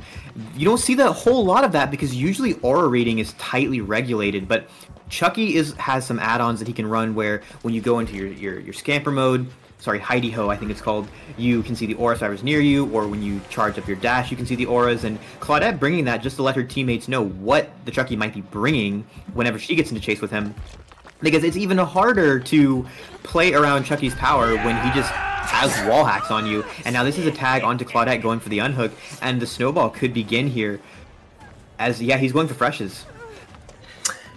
You don't see that whole lot of that because usually aura reading is tightly regulated, but Chucky is has some add-ons that he can run where when you go into your, your, your scamper mode, sorry, Hidey-Ho, I think it's called, you can see the aura survivors near you, or when you charge up your dash, you can see the auras, and Claudette bringing that just to let her teammates know what the Chucky might be bringing whenever she gets into chase with him. Because it's even harder to play around Chucky's power when he just has wall hacks on you. And now this is a tag onto Claudette going for the unhook, and the snowball could begin here. As, yeah, he's going for freshes.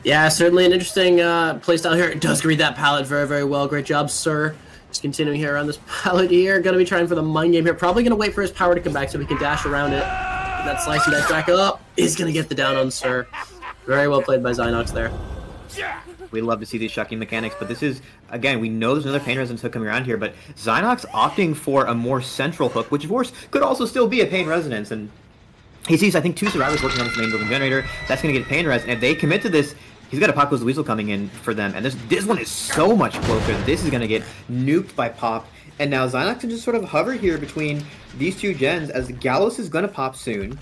Yeah, certainly an interesting uh, playstyle here. It does read that palette very, very well. Great job, sir. Just continuing here around this pallet here. Gonna be trying for the mind game here. Probably gonna wait for his power to come back so we can dash around it. Get that slicing dash back up. He's gonna get the down on Sir. Very well played by Zynox there. We love to see these shucking mechanics, but this is, again, we know there's another pain resonance hook coming around here, but Zynox opting for a more central hook, which of course could also still be a pain resonance, and he sees, I think, two survivors working on this main building generator. That's going to get pain res, and if they commit to this, he's got a Pop Goes the Weasel coming in for them, and this this one is so much closer. This is going to get nuked by Pop, and now Zynox can just sort of hover here between these two gens, as Gallos is going to pop soon.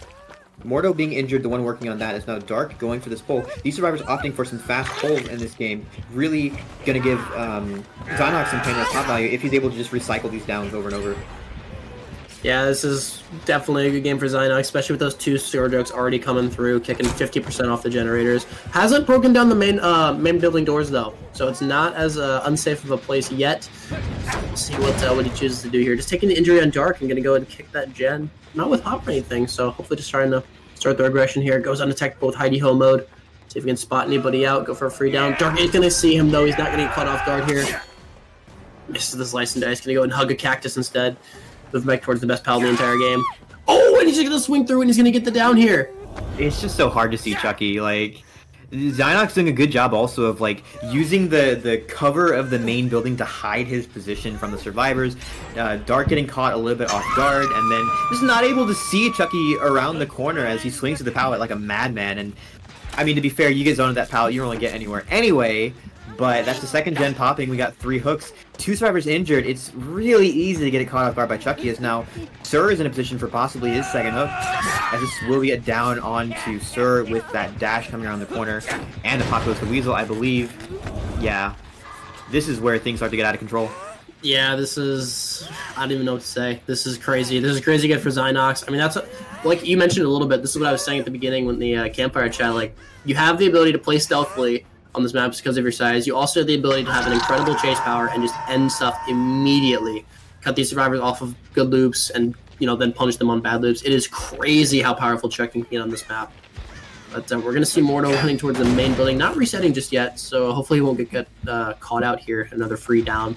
Mordo being injured, the one working on that is now Dark going for this pull. These survivors opting for some fast pulls in this game. Really gonna give um, Zynox some pain top value if he's able to just recycle these downs over and over. Yeah, this is definitely a good game for Zynox, especially with those two Jokes already coming through, kicking 50% off the generators. Hasn't broken down the main uh, main building doors though, so it's not as uh, unsafe of a place yet. We'll see what uh, what he chooses to do here. Just taking the injury on Dark and gonna go and kick that gen. Not with Hop or anything, so hopefully just trying to start the aggression here. Goes undetectable with Hidey-Ho mode. See if we can spot anybody out. Go for a free down. Dark is gonna see him though. He's not gonna get caught off guard here. Misses the slice and dice. Gonna go and hug a cactus instead. Move back towards the best pal in the entire game. Oh, and he's just gonna swing through and he's gonna get the down here. It's just so hard to see Chucky. Like Zynox doing a good job also of like using the the cover of the main building to hide his position from the survivors. Uh, Dark getting caught a little bit off guard, and then just not able to see Chucky around the corner as he swings to the pallet like a madman. And I mean, to be fair, you get zoned at that pallet, you don't really get anywhere anyway. But that's the second gen popping. We got three hooks. Two survivors injured. It's really easy to get it caught off guard by Chucky as now Sir is in a position for possibly his second hook. As this will get down onto Sir with that dash coming around the corner. And the pop goes to Weasel, I believe. Yeah. This is where things start to get out of control. Yeah, this is. I don't even know what to say. This is crazy. This is crazy good for Zynox. I mean, that's like you mentioned a little bit. This is what I was saying at the beginning when the uh, campfire chat. Like, you have the ability to play stealthily on this map because of your size. You also have the ability to have an incredible chase power and just end stuff immediately. Cut these survivors off of good loops and you know then punish them on bad loops. It is crazy how powerful Chuck can get on this map. But uh, we're gonna see Mordo running towards the main building, not resetting just yet. So hopefully he won't get, get uh, caught out here. Another free down.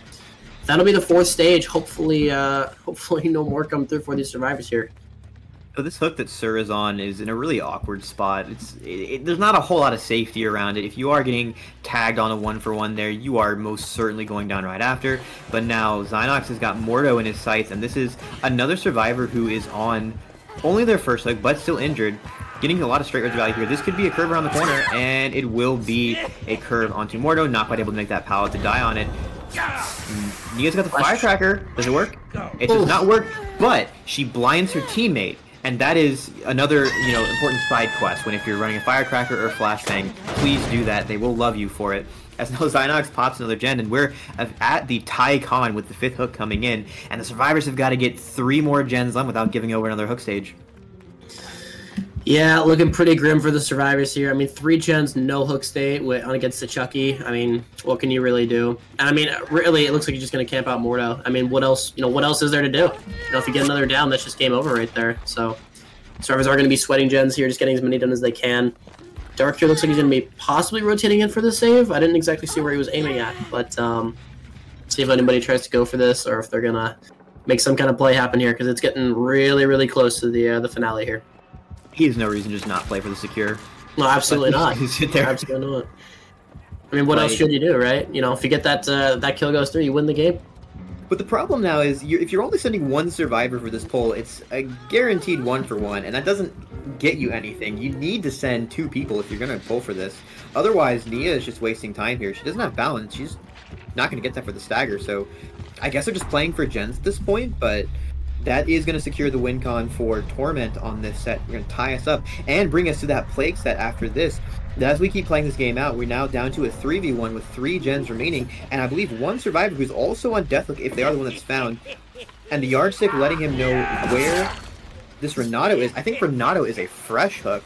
That'll be the fourth stage. Hopefully, uh, hopefully no more come through for these survivors here. So this hook that Sir is on is in a really awkward spot. It's it, it, there's not a whole lot of safety around it. If you are getting tagged on a one for one there, you are most certainly going down right after. But now Zynox has got Mordo in his sights, and this is another survivor who is on only their first hook, but still injured. Getting a lot of straight razor value here. This could be a curve around the corner, and it will be a curve onto Mordo. Not quite able to make that pallet to die on it. Nia's got the firecracker. Does it work? It does not work, but she blinds her teammate. And that is another, you know, important side quest. When if you're running a firecracker or flashbang, please do that. They will love you for it. As now Zynox pops another gen, and we're at the tie con with the fifth hook coming in, and the survivors have got to get three more gens done without giving over another hook stage. Yeah, looking pretty grim for the survivors here. I mean, three gens, no hook state with, against the Chucky. I mean, what can you really do? And I mean, really, it looks like you're just to camp out Mordo. I mean, what else? You know, what else is there to do? You know, if you get another down, that's just game over right there. So, survivors are going to be sweating gens here, just getting as many done as they can. Dark here looks like he's to be possibly rotating in for the save. I didn't exactly see where he was aiming at, but um, see if anybody tries to go for this or if they're going to make some kind of play happen here because it's getting really, really close to the uh, the finale here he has no reason to just not play for the secure. No, absolutely not. Sit there. Absolutely not. I mean, what like, else should you do, right? You know, if you get that uh, that kill goes through, you win the game. But the problem now is, you're, if you're only sending one survivor for this poll, it's a guaranteed one for one, and that doesn't get you anything. You need to send two people if you're going to pull for this. Otherwise, Nia is just wasting time here. She doesn't have balance. She's not going to get that for the stagger. So, I guess they're just playing for gens at this point. But that is going to secure the win con for Torment on this set. We're going to tie us up and bring us to that Plague set after this. As we keep playing this game out, we're now down to a 3v1 with three gens remaining, and I believe one survivor who's also on Death Hook if they are the one that's found. And the Yardstick letting him know where this Renato is. I think Renato is a fresh hook.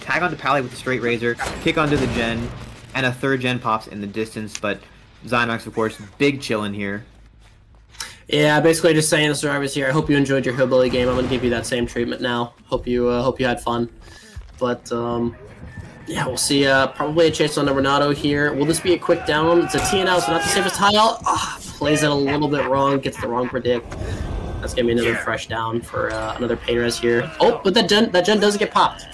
Tag onto Pally with the straight razor, kick onto the gen, and a third gen pops in the distance, but Zynox, of course, big chillin' here. Yeah, basically just saying to survivors here. I hope you enjoyed your hillbilly game. I'm gonna give you that same treatment now. Hope you uh, hope you had fun. But um, yeah, we'll see. Uh, probably a chase on the Renato here. Will this be a quick down? It's a TNL, so not the safest tile. Ah, plays it a little bit wrong, gets the wrong predict. That's gonna be another fresh down for uh, another pain res here. Oh, but that gen that gen does get popped.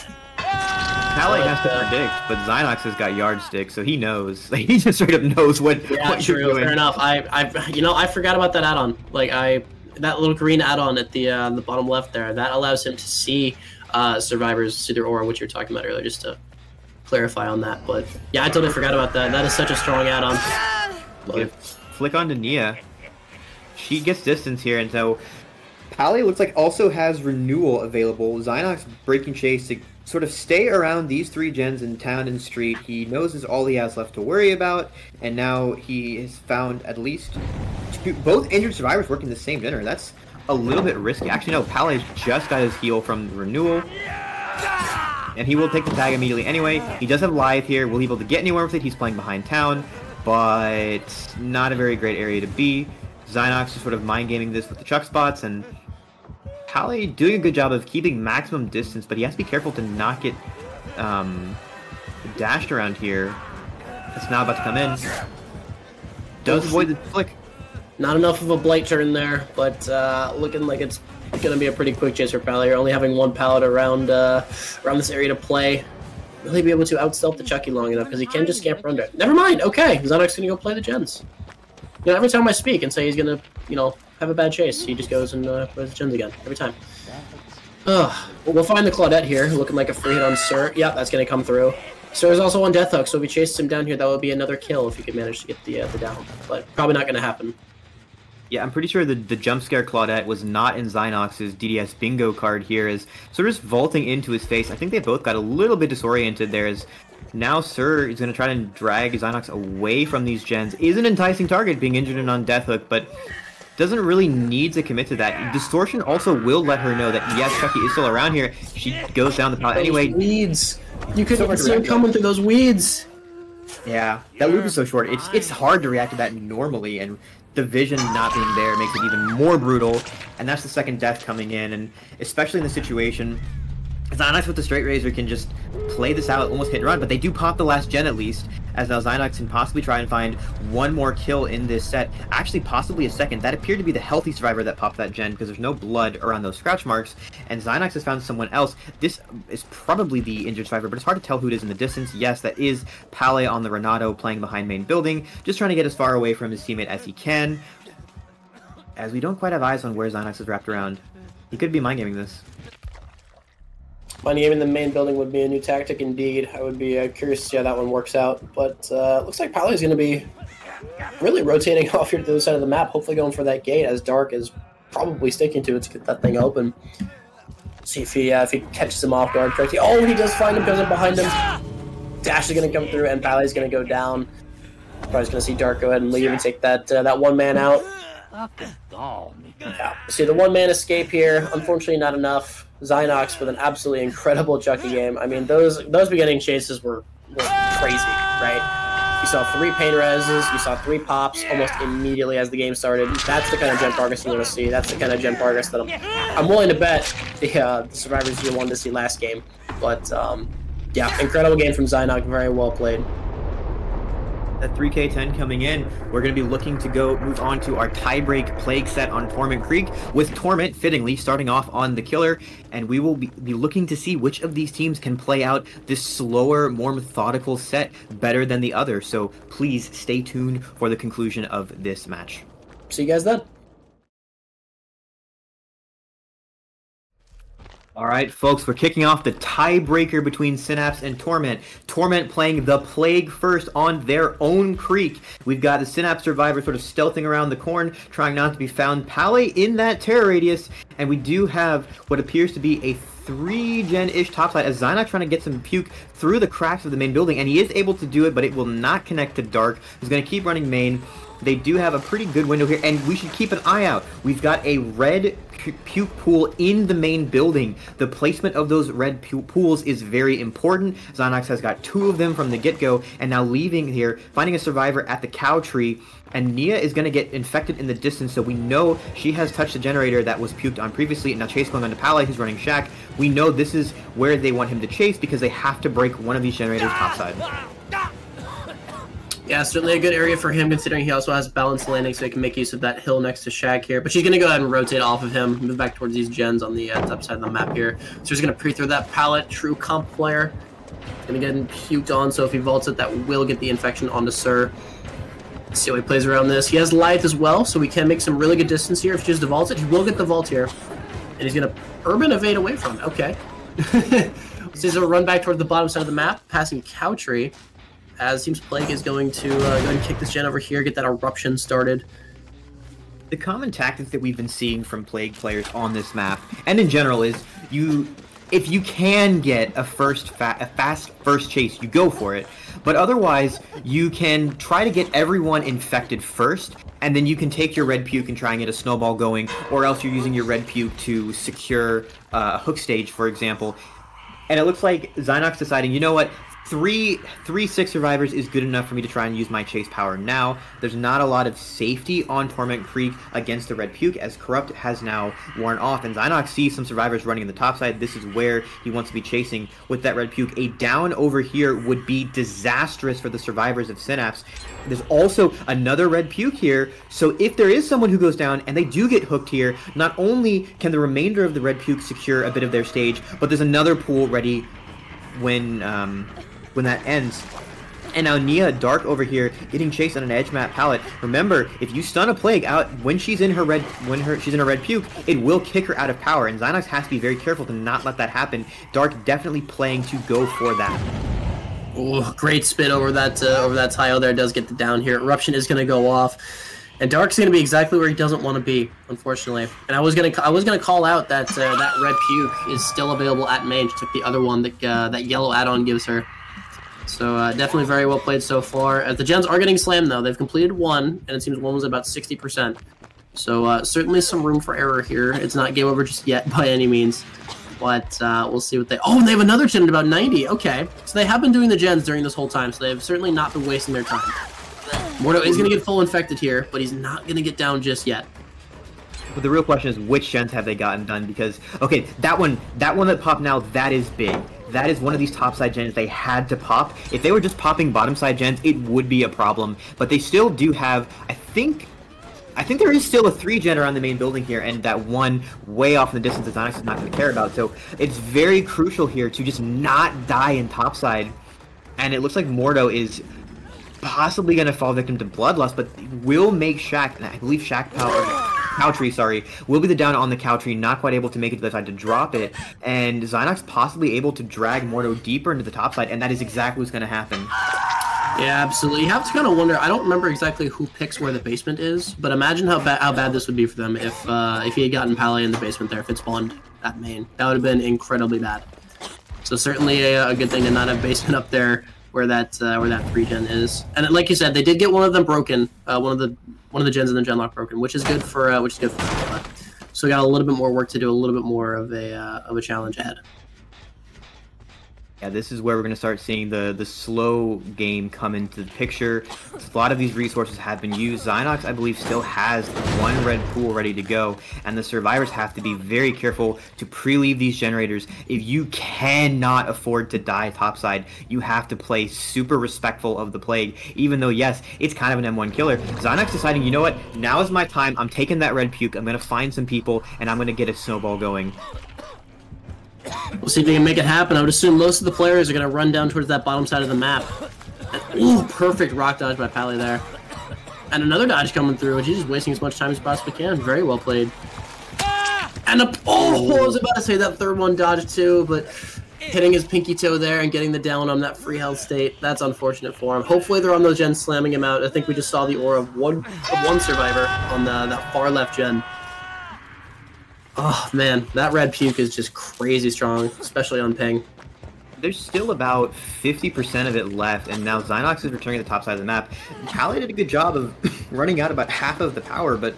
Pally has to predict, but Zynox has got yardstick, so he knows. Like, he just straight up knows what, Yeah, what true. you're doing. Fair enough. I, I, you know, I forgot about that add-on. Like I, that little green add-on at the uh, the bottom left there, that allows him to see uh, survivors through their aura, which you were talking about earlier. Just to clarify on that, but yeah, I totally forgot about that. That is such a strong add-on. Love Yeah, it. flick onto Nia. She gets distance here, and so Pally looks like also has renewal available. Xynox breaking chase to sort of stay around these three gens in town and street. He knows is all he has left to worry about, and now he has found at least two, both injured survivors working the same dinner. That's a little bit risky. Actually, no, Pally's just got his heal from renewal. And he will take the tag immediately anyway. He does have Lithe here. Will he be able to get anywhere with it? He's playing behind town, but not a very great area to be. Zynox is sort of mind gaming this with the chuck spots, and Pally doing a good job of keeping maximum distance, but he has to be careful to not get um, dashed around here. It's now about to come in. Does avoid the flick. Not enough of a blight turn there, but uh, looking like it's going to be a pretty quick chase for Pally. You're Only having one pallet around uh, around this area to play. Will he be able to outstealth the Chucky long enough? Because he can just scamper under. it. Never mind. Okay, Xanox going to go play the gens. You know, every time I speak and say he's going to, you know, have a bad chase, he just goes and uh, plays the gens again every time. Ugh. we'll find the Claudette here, looking like a free hit on Sir. Yeah, that's going to come through. Sir is also on Death Hook, so if he chases him down here, that would be another kill if he could manage to get the uh, the down. But probably not going to happen. Yeah, I'm pretty sure the, the jump scare Claudette was not in Zynox's DDS bingo card here, as of just vaulting into his face. I think they both got a little bit disoriented there, as now Sir is going to try to drag Zynox away from these gens. Is an enticing target being injured and on Death Hook, but doesn't really need to commit to that. Distortion also will let her know that, yes, Chucky is still around here. She goes down the pallet anyway. Weeds. You couldn't So even hard to see him react to coming through those weeds. Yeah, that loop is so short. It's it's hard to react to that normally, and the vision not being there makes it even more brutal. And that's the second death coming in, and especially in the situation, Zynox with the straight razor can just play this out, almost hit and run. But they do pop the last gen at least, as now Zynox can possibly try and find one more kill in this set. Actually, possibly a second. That appeared to be the healthy survivor that popped that gen because there's no blood around those scratch marks. And Zynox has found someone else. This is probably the injured survivor, but it's hard to tell who it is in the distance. Yes, that is Pally on the Renato playing behind main building, just trying to get as far away from his teammate as he can. As we don't quite have eyes on where Zynox is wrapped around. He could be mind gaming this. Finding him in the main building would be a new tactic indeed. I would be uh, curious to see how that one works out. But uh, looks like Pally is going to be really rotating off here to the other side of the map, hopefully going for that gate as Dark is probably sticking to it to get that thing open. See if he uh, if he catches him off guard correctly. Oh, he does find him, goes up behind him. Dash is going to come through, and Pally's going to go down. Probably going to see Dark go ahead and leave and take that uh, that one man out. Yeah. See the one man escape here. Unfortunately, not enough. Zynox with an absolutely incredible Chucky game. I mean, those those beginning chases were, were crazy, right? You saw three pain reses, you saw three pops almost immediately as the game started. That's the kind of gen progress you want to see. That's the kind of gen progress that I'm, I'm willing to bet the, uh, the survivors you wanted to see last game. But um, yeah, incredible game from Zynox. Very well played. That 3K10 coming in, we're going to be looking to go move on to our tiebreak plague set on Torment Creek, with Torment fittingly starting off on the killer, and we will be, be looking to see which of these teams can play out this slower, more methodical set better than the other. So please stay tuned for the conclusion of this match. See you guys then. All right, folks, we're kicking off the tiebreaker between Synapse and Torment. Torment playing the Plague first on their own creek. We've got the Synapse survivor sort of stealthing around the corn, trying not to be found. Pally in that terror radius, and we do have what appears to be a three gen ish topside as Zynox trying to get some puke through the cracks of the main building, and he is able to do it, but it will not connect to Dark, who's going to keep running main. They do have a pretty good window here, and we should keep an eye out. We've got a red pu- puke pool in the main building. The placement of those red pu- pools is very important. Zynox has got two of them from the get-go, and now leaving here, finding a survivor at the cow tree, and Nia is going to get infected in the distance, so we know she has touched the generator that was puked on previously, and now Chase going on to Pally, who's running Shack. We know this is where they want him to chase because they have to break one of these generators topside. Ah, ah, ah, Yeah, certainly a good area for him considering he also has balanced landing so he can make use of that hill next to Shack here. But she's going to go ahead and rotate off of him, move back towards these gens on the uh, top side of the map here. So she's going to pre-throw that pallet, true comp player. Going to get puked on, so if he vaults it, that will get the infection onto Sir. Let's see how he plays around this. He has Lithe as well, so we can make some really good distance here. If he just vaults it, he will get the vault here. And he's going to Urban evade away from it. Okay. so he's going to run back toward the bottom side of the map, passing Cowtree as seems Plague is going to uh, go and kick this gen over here, get that eruption started. The common tactic that we've been seeing from Plague players on this map, and in general, is you, if you can get a first fa a fast first chase, you go for it. But otherwise, you can try to get everyone infected first, and then you can take your red puke and try and get a snowball going, or else you're using your red puke to secure uh, a hook stage, for example. And it looks like Zynox deciding, you know what, three three six survivors is good enough for me to try and use my chase power now. There's not a lot of safety on Torment Creek against the Red Puke as Corrupt has now worn off and Zynox sees some survivors running in the top side. This is where he wants to be chasing with that Red Puke. A down over here would be disastrous for the survivors of Synapse. There's also another Red Puke here, so if there is someone who goes down and they do get hooked here, not only can the remainder of the Red Puke secure a bit of their stage, but there's another pool ready when um, when that ends. And now Nia Dark over here getting chased on an edge map palette. Remember, if you stun a plague out when she's in her red when her she's in her red puke, it will kick her out of power. And Zynox has to be very careful to not let that happen. Dark definitely playing to go for that. Oh, great spin over that uh, over that tile there. Does get the down here. Eruption is going to go off. And Dark's going to be exactly where he doesn't want to be, unfortunately. And I was going to I was going to call out that uh, that red puke is still available at main. Took the other one that uh, that yellow add-on gives her. So uh, definitely very well played so far. As the gens are getting slammed though, they've completed one, and it seems one was about 60%. So uh, certainly some room for error here. It's not game over just yet by any means. But uh, we'll see what they... Oh, and they have another gen at about 90. Okay. So they have been doing the gens during this whole time, so they've certainly not been wasting their time. Mordo is going to get full infected here, but he's not going to get down just yet. But the real question is, which gens have they gotten done? Because, okay, that one, that one that popped now, that is big that is one of these top side gens they had to pop. If they were just popping bottom side gens, it would be a problem. But they still do have, I think, I think there is still a three gen around the main building here, and that one way off in the distance that Onyx is not going to care about. So it's very crucial here to just not die in topside. And it looks like Mordo is possibly going to fall victim to Bloodlust, but will make Shack, and I believe Shack Power cow tree, sorry, will be the down on the cow tree, not quite able to make it to the side to drop it, and Zynox possibly able to drag Mordo deeper into the top side, and that is exactly what's going to happen. Yeah, absolutely. You have to kind of wonder. I don't remember exactly who picks where the basement is, but imagine how bad how bad this would be for them if uh, if he had gotten Pally in the basement there, if it spawned that main. That would have been incredibly bad. So certainly a, a good thing to not have basement up there where that uh, where that three gen is. And like you said, they did get one of them broken. Uh, one of the one of the gens in the genlock broken, which is good for uh, which is good for. So we got a little bit more work to do, a little bit more of a uh, of a challenge ahead. Yeah, this is where we're going to start seeing the, the slow game come into the picture. A lot of these resources have been used. Zynox, I believe, still has one red pool ready to go, and the survivors have to be very careful to pre-leave these generators. If you cannot afford to die topside, you have to play super respectful of the Plague, even though, yes, it's kind of an M1 killer. Zynox deciding, you know what, now is my time, I'm taking that red puke, I'm going to find some people, and I'm going to get a snowball going. We'll see if they can make it happen. I would assume most of the players are going to run down towards that bottom side of the map. ooh, perfect rock dodge by Pally there. And another dodge coming through, and he's just wasting as much time as possibly can. Very well played. And a, oh, I was about to say that third one dodge too, but hitting his pinky toe there and getting the down on that free health state, that's unfortunate for him. Hopefully they're on those gens slamming him out. I think we just saw the aura of one, of one survivor on the, that far left gen. Oh man, that red puke is just crazy strong, especially on ping. There's still about 50% of it left, and now Zynox is returning to the top side of the map. Pally did a good job of running out about half of the power, but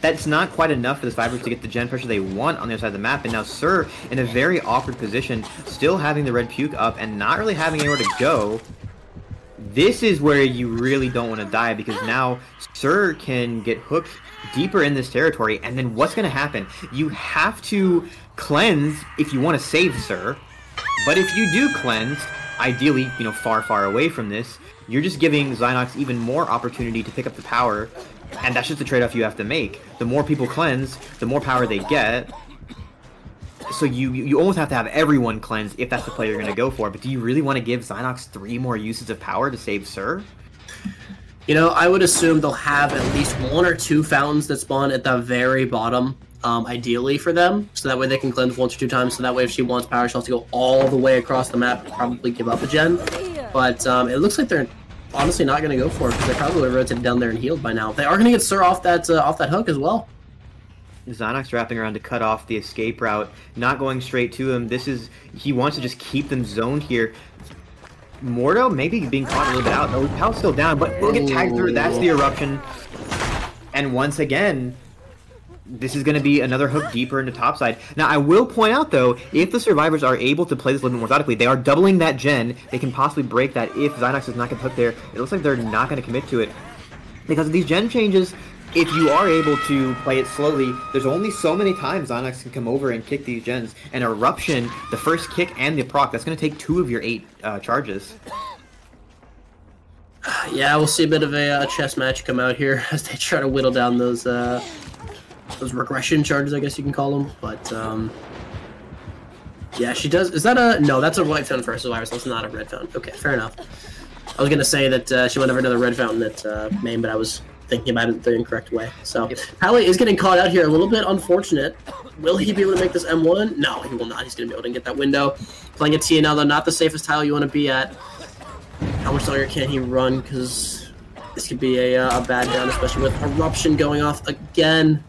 that's not quite enough for the Vipers to get the gen pressure they want on the other side of the map, and now Sir in a very awkward position, still having the red puke up and not really having anywhere to go. This is where you really don't want to die, because now Sir can get hooked deeper in this territory, and then what's going to happen? You have to cleanse if you want to save Sir, but if you do cleanse, ideally, you know, far, far away from this, you're just giving Xynox even more opportunity to pick up the power, and that's just the trade-off you have to make. The more people cleanse, the more power they get. So you you almost have to have everyone cleanse if that's the play you're going to go for. But do you really want to give Xynox three more uses of power to save Sir? You know, I would assume they'll have at least one or two fountains that spawn at the very bottom, um, ideally for them, so that way they can cleanse once or two times. So that way, if she wants power, she'll have to go all the way across the map, probably give up a gen. But um, it looks like they're honestly not going to go for it because they probably would have rotated down there and healed by now. They are going to get Sir off that uh, off that hook as well. Xynox wrapping around to cut off the escape route, not going straight to him. This is he wants to just keep them zoned here. Mordo maybe being caught a little bit out. No, Pal's still down, but we'll get tagged through. That's the eruption. And once again, this is going to be another hook deeper into topside. Now, I will point out, though, if the survivors are able to play this a little bit more methodically, they are doubling that gen. They can possibly break that if Xynox is not going to hook there. It looks like they're not going to commit to it. Because of these gen changes, if you are able to play it slowly, there's only so many times Onyx can come over and kick these gens. And Eruption, the first kick and the proc, that's going to take two of your eight uh, charges. Yeah, we'll see a bit of a uh, chess match come out here as they try to whittle down those uh, those regression charges, I guess you can call them. But um, yeah, she does. Is that a no? That's a white fountain for her survivors. That's not a red fountain. Okay, fair enough. I was gonna say that uh, she went over another red fountain at uh, main, but I was thinking about it the incorrect way. So yep. Pally is getting caught out here. A little bit unfortunate. Will he be able to make this M1? No, he will not. He's going to be able to get that window. Playing a TNL, though, not the safest tile you want to be at. How much longer can he run? Because this could be a, uh, a bad down, especially with Eruption going off again.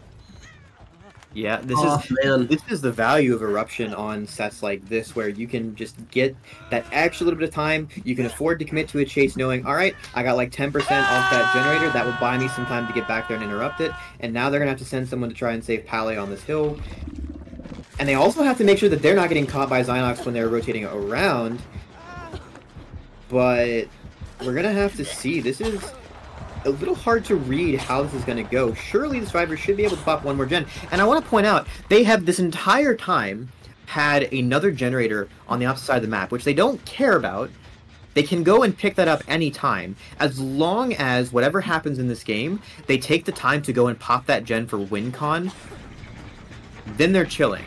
Yeah, this oh, is man. this is the value of eruption on sets like this, where you can just get that extra little bit of time. You can afford to commit to a chase, knowing, all right, I got like 10% off that generator. That will buy me some time to get back there and interrupt it. And now they're gonna have to send someone to try and save Pally on this hill. And they also have to make sure that they're not getting caught by Xynox when they're rotating around. But we're gonna have to see. This is a little hard to read how this is going to go. Surely the survivors should be able to pop one more gen. And I want to point out, they have this entire time had another generator on the opposite side of the map, which they don't care about. They can go and pick that up anytime, as long as whatever happens in this game, they take the time to go and pop that gen for WinCon, then they're chilling.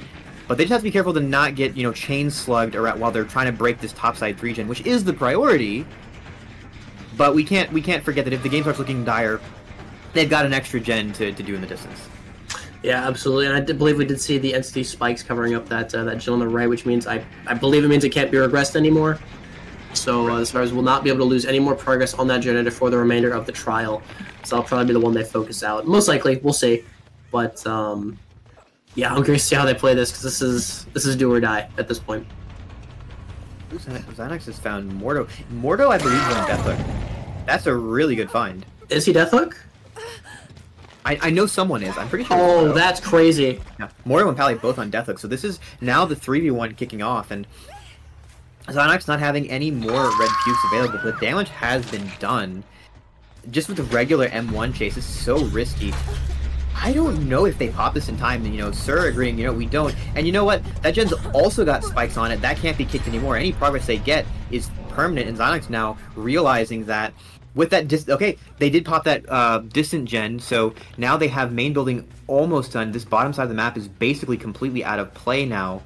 But they just have to be careful to not get, you know, chain slugged around while they're trying to break this topside 3 gen, which is the priority, but we can't we can't forget that if the game starts looking dire, they've got an extra gen to, to do in the distance. Yeah, absolutely, and I did believe we did see the entity spikes covering up that uh, that gen on the right, which means I I believe it means it can't be regressed anymore. So uh, as far we'll not be able to lose any more progress on that generator for the remainder of the trial. So that'll probably be the one they focus out. Most likely, we'll see. But um, yeah, I'm curious to see how they play this because this is this is do or die at this point. Xynox has found Mordo. Mordo, I believe, is on Deathhook. That's a really good find. Is he Deathhook? I, I know someone is. I'm pretty sure. Oh, that's crazy. Yeah, Mordo and Pally both on Deathhook. So this is now the 3v1 kicking off, and Xynox not having any more red pukes available. The damage has been done. Just with the regular M1 chase, is so risky. I don't know if they pop this in time. You know, Sir agreeing, you know, we don't. And you know what? That gen's also got spikes on it. That can't be kicked anymore. Any progress they get is permanent. And Xynox now realizing that with that dis- okay they did pop that uh, distant gen so now they have main building almost done this bottom side of the map is basically completely out of play now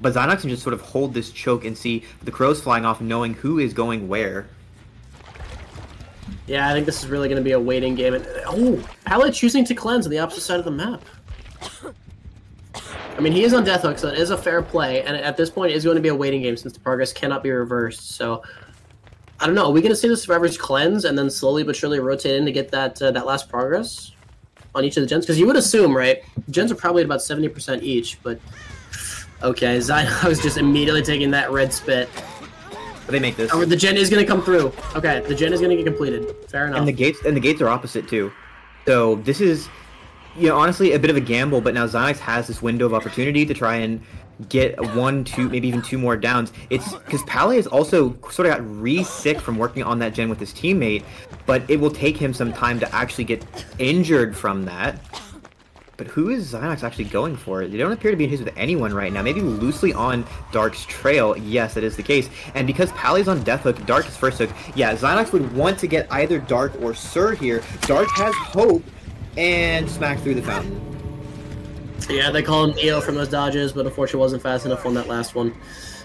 but Xynox can just sort of hold this choke and see the crows flying off knowing who is going where yeah, I think this is really going to be a waiting game. And, oh, Pally choosing to cleanse on the opposite side of the map. I mean, he is on Deathhook, so it is a fair play. And at this point, it is going to be a waiting game since the progress cannot be reversed. So, I don't know. Are we going to see the survivors cleanse and then slowly but surely rotate in to get that uh, that last progress on each of the gens? Because you would assume, right? Gens are probably at about 70% each, but okay, Zyno was just immediately taking that red spit. But they make this. Oh, the gen is gonna come through. Okay, the gen is gonna get completed. Fair enough. And the gates and the gates are opposite too. So this is, you know, honestly a bit of a gamble. But now Xynox has this window of opportunity to try and get one, two, maybe even two more downs. It's because Pally has also sort of got re-sick from working on that gen with his teammate, but it will take him some time to actually get injured from that. But who is Xynox actually going for? They don't appear to be in his with anyone right now. Maybe loosely on Dark's trail. Yes, that is the case. And because Pally's on Death Hook, Dark is first hook. Yeah, Xynox would want to get either Dark or Sir here. Dark has hope and smack through the fountain. Yeah, they call him Neo from those dodges, but unfortunately wasn't fast enough on that last one.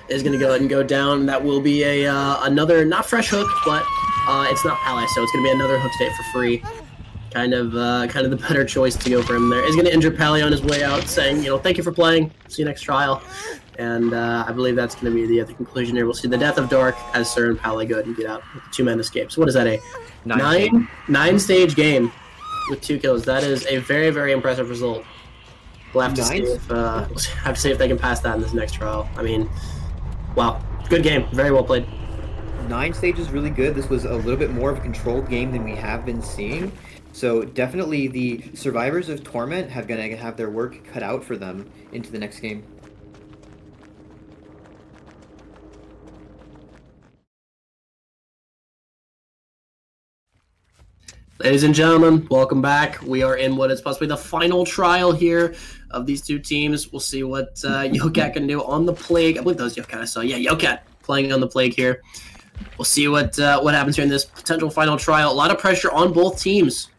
Is going to go ahead and go down. That will be a uh, another, not fresh hook, but uh, it's not Pally, so it's going to be another hook state for free kind of uh, kind of the better choice to go for him there. He's going to injure Pally on his way out, saying, you know, thank you for playing. See you next trial. And uh, I believe that's going to be the, uh, the conclusion here. We'll see the death of Dark as Sir and Pally go ahead and get out with two men escape. So what is that, a nine, nine, nine stage game with two kills? That is a very, very impressive result. We'll have to, see if, uh, have to see if they can pass that in this next trial. I mean, wow. Good game. Very well played. Nine stages really good. This was a little bit more of a controlled game than we have been seeing. So definitely the survivors of Torment have gonna have their work cut out for them into the next game. Ladies and gentlemen, welcome back. We are in what is possibly the final trial here of these two teams. We'll see what uh, Yokat can do on the Plague. I believe that was Yokat I saw. Yeah, Yokat playing on the Plague here. We'll see what uh, what happens here in this potential final trial. A lot of pressure on both teams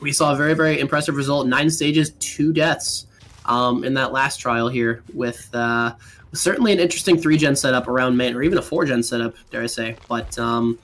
we saw a very, very impressive result. Nine stages, two deaths um, in that last trial here with uh, certainly an interesting three gen setup around main, or even a four gen setup, dare I say. But um,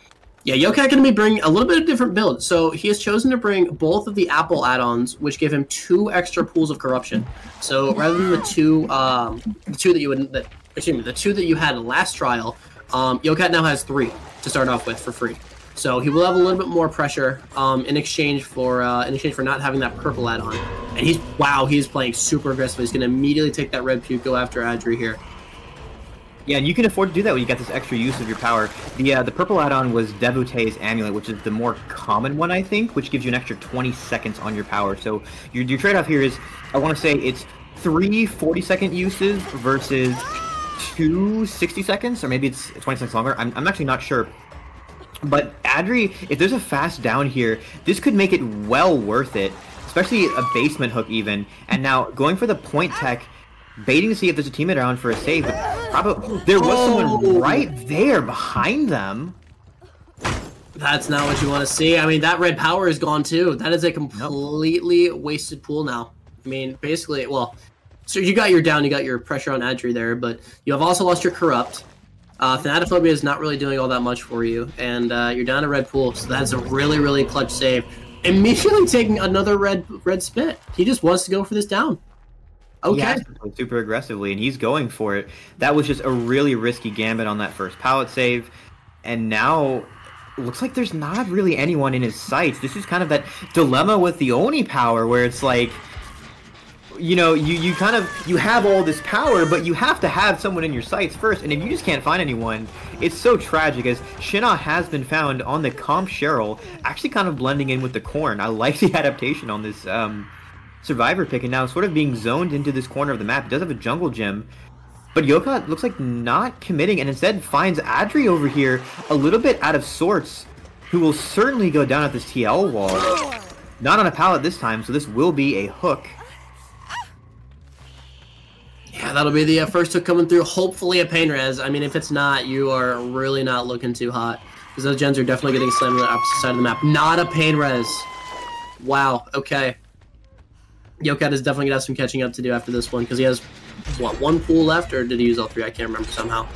yeah, Yokat going to be bringing a little bit of different build. So he has chosen to bring both of the Apple add-ons, which give him two extra pools of corruption. So rather than the two, um, the two that you would, that, excuse me, the two that you had last trial, um, Yokat now has three to start off with for free. So he will have a little bit more pressure um, in exchange for uh, in exchange for not having that purple add-on. And he's wow, he's playing super aggressive. He's going to immediately take that red puke, go after Adri here. Yeah, and you can afford to do that when you got this extra use of your power. The uh, the purple add-on was Devotee's Amulet, which is the more common one, I think, which gives you an extra 20 seconds on your power. So your, your trade-off here is, I want to say it's three 40-second uses versus two 60 seconds, or maybe it's 20 seconds longer. I'm, I'm actually not sure. But Adri, if there's a fast down here, this could make it well worth it, especially a basement hook even. And now going for the point tech, baiting to see if there's a teammate around for a save. But probably oh, there was oh. someone right there behind them. That's not what you want to see. I mean, that red power is gone too. That is a completely nope. wasted pool now. I mean, basically, well, so you got your down, you got your pressure on Adri there, but you have also lost your corrupt. Uh, Thanatophobia is not really doing all that much for you, and uh, you're down to red pool, so that's a really, really clutch save. Immediately taking another red red spit. He just wants to go for this down. Okay. super aggressively, and he's going for it. That was just a really risky gambit on that first pallet save, and now looks like there's not really anyone in his sights. This is kind of that dilemma with the Oni power, where it's like you know, you, you kind of, you have all this power, but you have to have someone in your sights first, and if you just can't find anyone, it's so tragic, as Shinnah has been found on the Comp Cheryl, actually kind of blending in with the Corn. I like the adaptation on this um, Survivor pick, and now sort of being zoned into this corner of the map. He does have a Jungle Gym, but Yokat looks like not committing, and instead finds Adri over here, a little bit out of sorts, who will certainly go down at this TL wall. Not on a pallet this time, so this will be a hook. Yeah, that'll be the uh, first hook coming through. Hopefully a pain res. I mean, if it's not, you are really not looking too hot. Because those gens are definitely getting slammed on the opposite side of the map. Not a pain res. Wow, okay. Yokat is definitely going to have some catching up to do after this one. Because he has, what, one pool left? Or did he use all three? I can't remember somehow.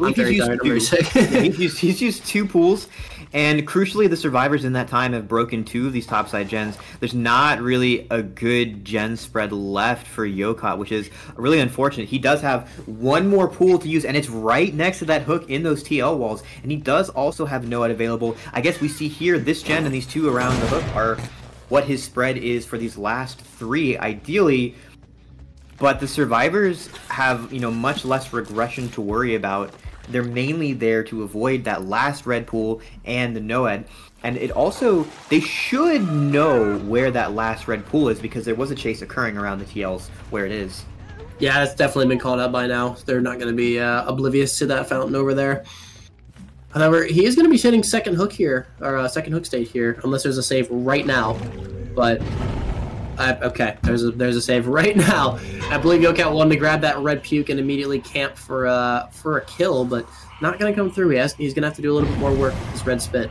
I'm very tired. I'm very sick. yeah, he's, used, he's used two pools. And crucially, the survivors in that time have broken two of these topside gens. There's not really a good gen spread left for Yokat, which is really unfortunate. He does have one more pool to use, and it's right next to that hook in those TL walls. And he does also have NOED available. I guess we see here this gen and these two around the hook are what his spread is for these last three. Ideally, but the survivors have you know much less regression to worry about they're mainly there to avoid that last red pool and the NOED. And it also, they should know where that last red pool is because there was a chase occurring around the TLs where it is. Yeah, it's definitely been called out by now. They're not going to be uh, oblivious to that fountain over there. However, he is going to be sitting second hook here, or uh, second hook state here, unless there's a save right now. But Okay, there's a there's a save right now. I believe Yokat wanted to grab that red puke and immediately camp for uh for a kill, but not gonna come through. He has, he's gonna have to do a little bit more work with his red spit.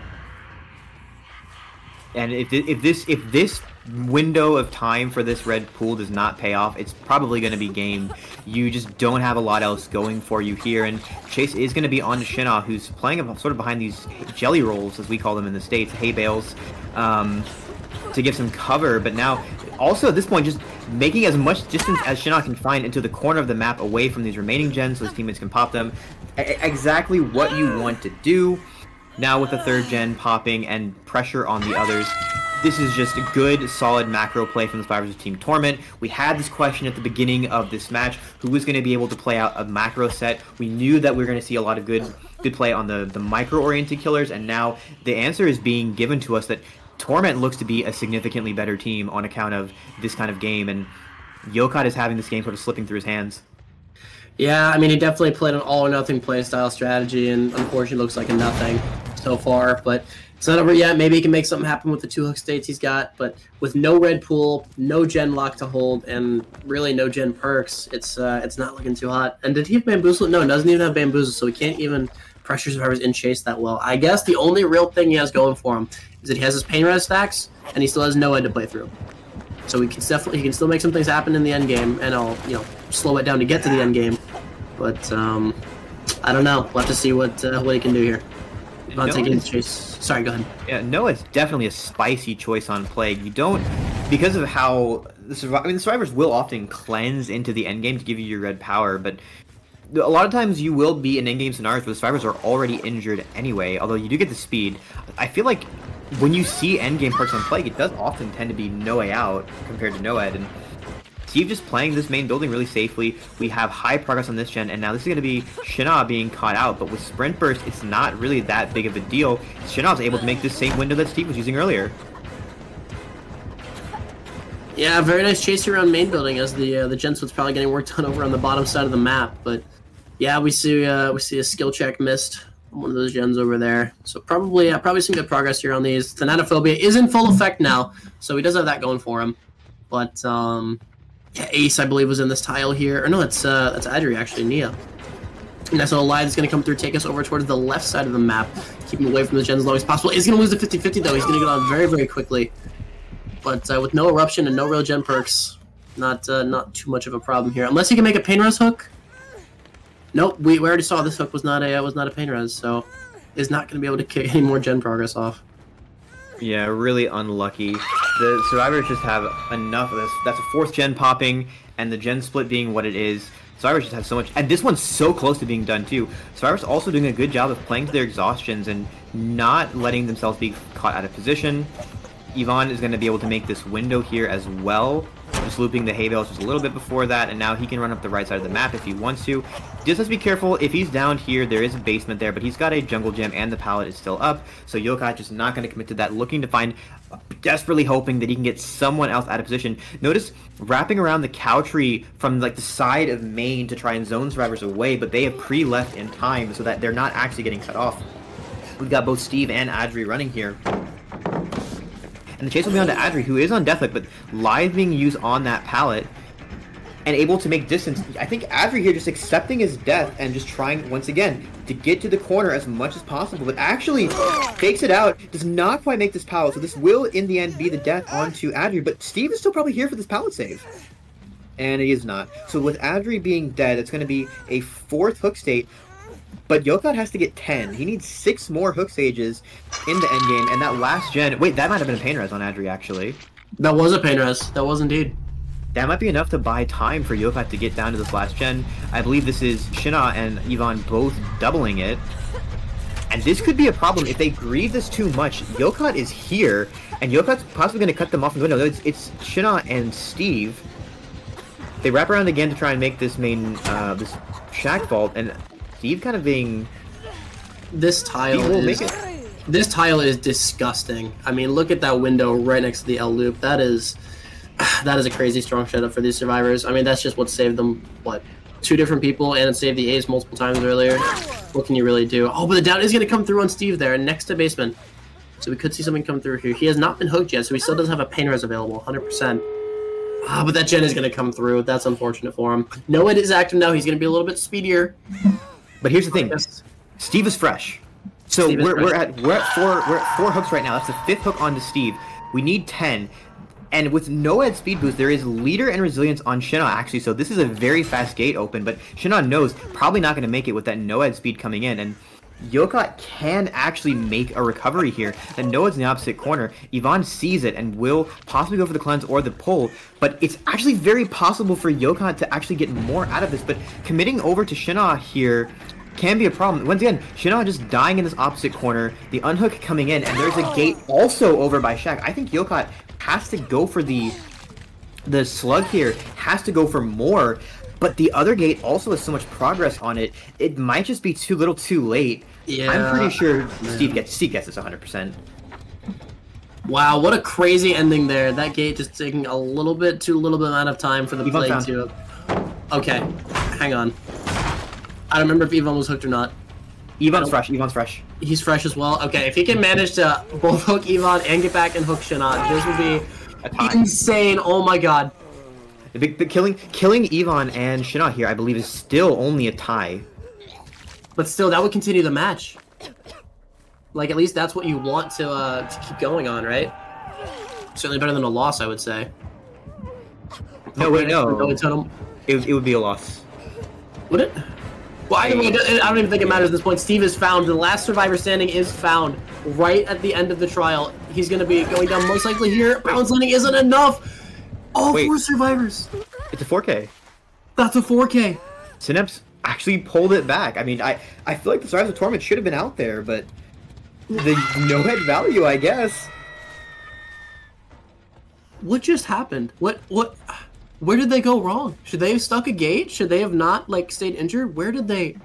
And if if this if this window of time for this red pool does not pay off, it's probably going to be game. You just don't have a lot else going for you here, and Chase is going to be on to who's playing sort of behind these jelly rolls, as we call them in the States, hay bales, um, to give some cover, but now, also at this point, just making as much distance as Shinnah can find into the corner of the map away from these remaining gens so his teammates can pop them. A exactly what you want to do. Now with the third gen popping and pressure on the others, this is just a good, solid macro play from the Survivors of Team Torment. We had this question at the beginning of this match, who was going to be able to play out a macro set. We knew that we were going to see a lot of good good play on the, the micro-oriented killers, and now the answer is being given to us that Torment looks to be a significantly better team on account of this kind of game, and Yokat is having this game sort of slipping through his hands. Yeah, I mean, he definitely played an all or nothing play style strategy, and unfortunately looks like a nothing so far, but it's not over yet. Maybe he can make something happen with the two hook states he's got, but with no red pool, no gen lock to hold, and really no gen perks, it's uh, it's not looking too hot. And did he have bamboozle? No, doesn't even have bamboozle, so he can't even pressure survivors in chase that well. I guess the only real thing he has going for him is that he has his pain res stacks, and he still has Noed to play through. So he can definitely he can still make some things happen in the end game, and I'll you know slow it down to get to the end game. But um, I don't know. We'll have to see what uh, what he can do here. Not taking chase. Sorry, go ahead. Yeah, Noed's definitely a spicy choice on Plague. You don't, because of how the survivors, I mean, the survivors will often cleanse into the end game to give you your red power, but a lot of times you will be in endgame scenarios where the survivors are already injured anyway, although you do get the speed. I feel like when you see endgame perks on Plague, it does often tend to be no way out compared to Noed, and Steve just playing this main building really safely. We have high progress on this gen, and now this is going to be Shinnah being caught out. But with Sprint Burst, it's not really that big of a deal. Shinnah's able to make this same window that Steve was using earlier. Yeah, very nice chase around main building as the uh, the Genswood's probably getting worked on over on the bottom side of the map. But yeah, we see uh, we see a skill check missed one of those gens over there. So probably uh, probably some good progress here on these. Thanatophobia is in full effect now, so he does have that going for him. But um, yeah, Ace, I believe, was in this tile here. Or no, that's uh, that's Adri actually, Nia. And that's a line that's going to come through, take us over towards the left side of the map, keep him away from the gens as long as possible. He's going to lose the 50-50 though. He's going to get on very, very quickly. But uh, with no eruption and no real gen perks, not uh, not too much of a problem here. Unless he can make a pain res hook. Nope, we, we already saw this hook was not a was not a pain res, so is not going to be able to kick any more gen progress off. Yeah, really unlucky. The survivors just have enough of this. That's a fourth gen popping, and the gen split being what it is. Survivors just have so much, and this one's so close to being done too. Survivors also doing a good job of playing to their exhaustions and not letting themselves be caught out of position. Yvonne is going to be able to make this window here as well just looping the hay bales just a little bit before that, and now he can run up the right side of the map if he wants to. Just has to be careful. If he's down here, there is a basement there, but he's got a jungle gym and the pallet is still up, so Yokat just not going to commit to that, looking to find, desperately hoping that he can get someone else out of position. Notice wrapping around the cow tree from like the side of main to try and zone survivors away, but they have pre-left in time so that they're not actually getting cut off. We've got both Steve and Adri running here. And the chase will be on to Adri, who is on Death Hook, but Lithe being used on that pallet and able to make distance. I think Adri here just accepting his death and just trying, once again, to get to the corner as much as possible, but actually fakes it out, does not quite make this pallet, so this will, in the end, be the death onto Adri, but Steve is still probably here for this pallet save. And he is not. So with Adri being dead, it's going to be a fourth hook state, but Yokat has to get 10. He needs 6 more hook stages in the endgame, and that last gen... Wait, that might have been a pain res on Adri, actually. That was a pain res. That was indeed. That might be enough to buy time for Yokat to get down to this last gen. I believe this is Shinnah and Yvonne both doubling it. And this could be a problem if they grieve this too much. Yokat is here, and Yokat's possibly going to cut them off in the window. It's, it's Shinnah and Steve. They wrap around again to try and make this main, uh, this shack vault, and Steve kind of being. This tile is. This tile is disgusting. I mean, look at that window right next to the L loop. That is, that is a crazy strong setup for these survivors. I mean, that's just what saved them. What, two different people, and it saved the A's multiple times earlier. What can you really do? Oh, but the down is going to come through on Steve there, next to basement. So we could see something come through here. He has not been hooked yet, so he still doesn't have a pain res available, 100%. Ah, but that gen is going to come through. That's unfortunate for him. Noed is active now. He's going to be a little bit speedier. But here's the thing: Steve is fresh. So Steve we're, we're at we're at four we're at four hooks right now. That's the fifth hook onto Steve. We need ten. And with Noed speed boost, there is leader and resilience on Shinnah actually. So this is a very fast gate open, but Shinnah knows probably not going to make it with that Noed speed coming in. And Yokat can actually make a recovery here. And Noed's in the opposite corner. Yvonne sees it and will possibly go for the cleanse or the pull. But it's actually very possible for Yokat to actually get more out of this. But committing over to Shinnah here can be a problem. Once again, Shinnah just dying in this opposite corner, the unhook coming in, and there's a oh. gate also over by Shack. I think Yokat has to go for the the slug here, has to go for more, but the other gate also has so much progress on it, it might just be too little too late. Yeah. I'm pretty sure Steve gets Steve gets this 100%. Wow, what a crazy ending there. That gate just taking a little bit too little bit amount of time for the play to. Okay, hang on. I don't remember if Yvonne was hooked or not. Yvonne's fresh, Yvonne's fresh. He's fresh as well. Okay, if he can manage to both hook Yvonne and get back and hook Shannon, this would be insane. Oh my god. The big killing killing Yvonne and Shinnah here, I believe, is still only a tie. But still, that would continue the match. Like, at least that's what you want to, uh, to keep going on, right? Certainly better than a loss, I would say. No, wait, no. It, it would be a loss. Would it? Well, I, I don't even think it matters at this point. Steve is found. The last survivor standing is found right at the end of the trial. He's going to be going down most likely here. Bounce landing isn't enough. All Wait. four survivors. It's a 4K. That's a 4K. Synapse actually pulled it back. I mean, I, I feel like the Stars of Torment should have been out there, but the Noed value, I guess. What just happened? What what? Where did they go wrong? Should they have stuck a gate? Should they have not like stayed injured? Where did they?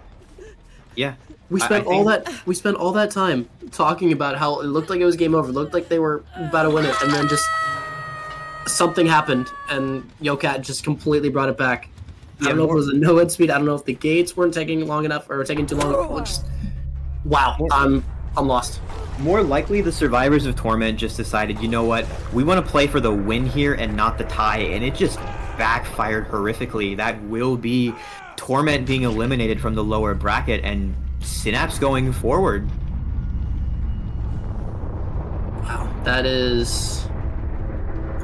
Yeah. We spent I all think- that we spent all that time talking about how it looked like it was game over. It looked like they were about to win it, and then just something happened, and Yokat just completely brought it back. I Yeah, don't know if it was a no head speed. I don't know if the gates weren't taking long enough or taking too long. Just wow, I'm I'm lost. More likely, the survivors of Torment just decided, you know what, we want to play for the win here and not the tie, and it just backfired horrifically. That will be Torment being eliminated from the lower bracket and Synapse going forward. Wow, that is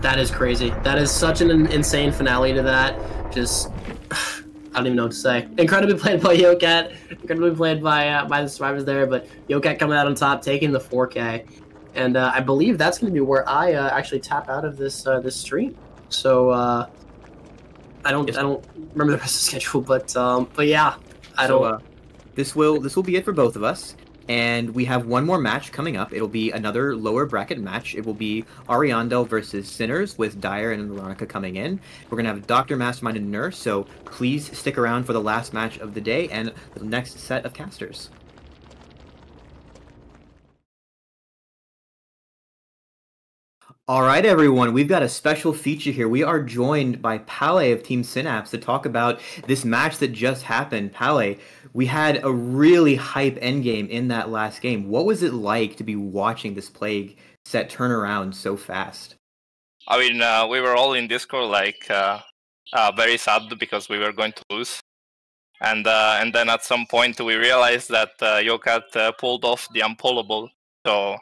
that is crazy. That is such an insane finale to that. Just I don't even know what to say. Incredibly played by Yokat. Incredibly played by uh, by the survivors there, but Yokat coming out on top, taking the 4K, and uh, I believe that's going to be where I uh, actually tap out of this uh, this stream. So uh, I don't Yes. I don't remember the rest of the schedule, but um, but yeah, I So, don't. uh, this will this will be it for both of us. And we have one more match coming up. It'll be another lower bracket match. It will be Ariandel versus Sinners with Dyer and Veronica coming in. We're gonna have Doctor Mastermind and Nurse. So please stick around for the last match of the day and the next set of casters. All right, everyone, we've got a special feature here. We are joined by Pale of Team Synapse to talk about this match that just happened. Pale, we had a really hype endgame in that last game. What was it like to be watching this plague set turn around so fast? I mean, uh, we were all in Discord like uh, uh, very sad because we were going to lose, and uh, and then at some point we realized that uh, Yokat uh, pulled off the unpullable. So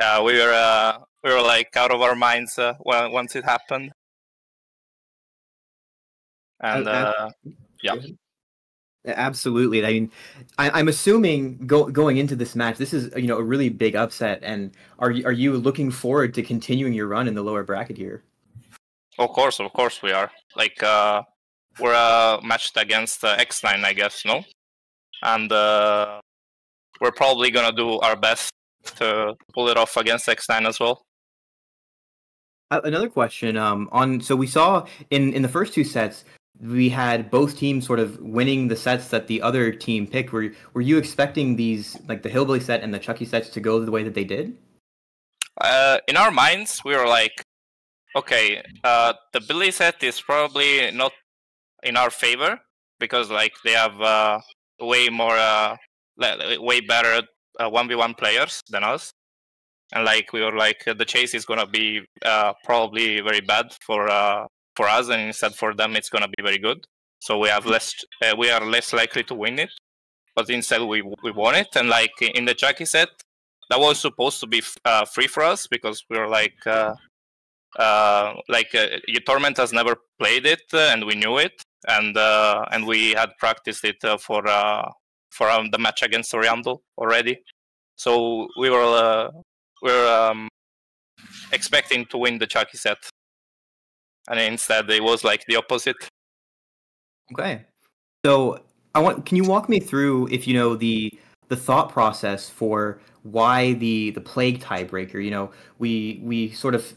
uh, we were uh, we were like out of our minds uh, when, once it happened. And Uh, yeah. Absolutely. I mean, I, I'm assuming go, going into this match, this is you know a really big upset. And are you, are you looking forward to continuing your run in the lower bracket here? Of course, of course, we are. Like, uh, we're uh, matched against uh, X9, I guess, no? And uh, we're probably gonna do our best to pull it off against X9 as well. Uh, Another question. Um, on so we saw in in the first two sets, we had both teams sort of winning the sets that the other team picked. Were were you expecting these like the Hillbilly set and the Chucky sets to go the way that they did? Uh, in our minds, we were like, okay, uh, the Billy set is probably not in our favor because like they have uh, way more, uh, way better uh, 1v1 players than us. And like we were like the chase is gonna be uh, probably very bad for uh, for us, and instead for them it's gonna be very good. So we have less, uh, we are less likely to win it, but instead we we won it. And like in the Chucky set, that was supposed to be uh, free for us because we were like. Uh, uh, like Torment has never played it, and we knew it, and and we had practiced it for for um, the match against Ariandel already. So we were uh, were um, expecting to win the Chucky set, and instead it was like the opposite. Okay, so I want. Can you walk me through if you know the the thought process for why the the plague tiebreaker? You know, we we sort of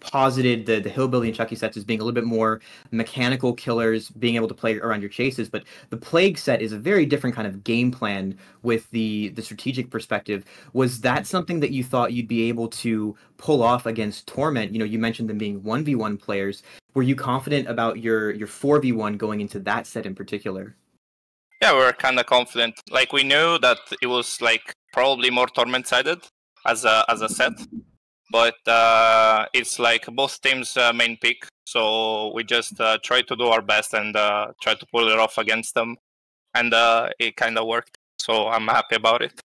posited the, the hillbilly and chucky sets as being a little bit more mechanical killers being able to play around your chases but the plague set is a very different kind of game plan with the the strategic perspective. Was that something that you thought you'd be able to pull off against torment? You know you mentioned them being 1v1 players. Were you confident about your your 4v1 going into that set in particular? Yeah we are kind of confident. Like we knew that it was like probably more torment sided as a as a set but uh, it's like both teams' uh, main pick. So we just uh, try to do our best and uh, try to pull it off against them, and uh, it kind of worked. So I'm happy about it.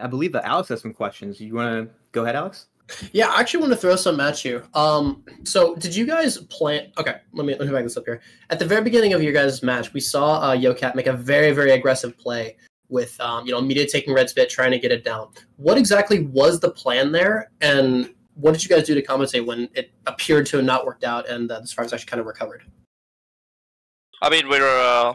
I believe that Alex has some questions. You want to go ahead, Alex? Yeah, I actually want to throw some at you. Um, so did you guys plan? Okay, let me let me back this up here. At the very beginning of your guys' match, we saw uh, Yokat make a very very aggressive play with um, you know media taking red spit trying to get it down. What exactly was the plan there? And what did you guys do to compensate when it appeared to have not worked out and uh, the Spartans actually kind of recovered? I mean we were uh,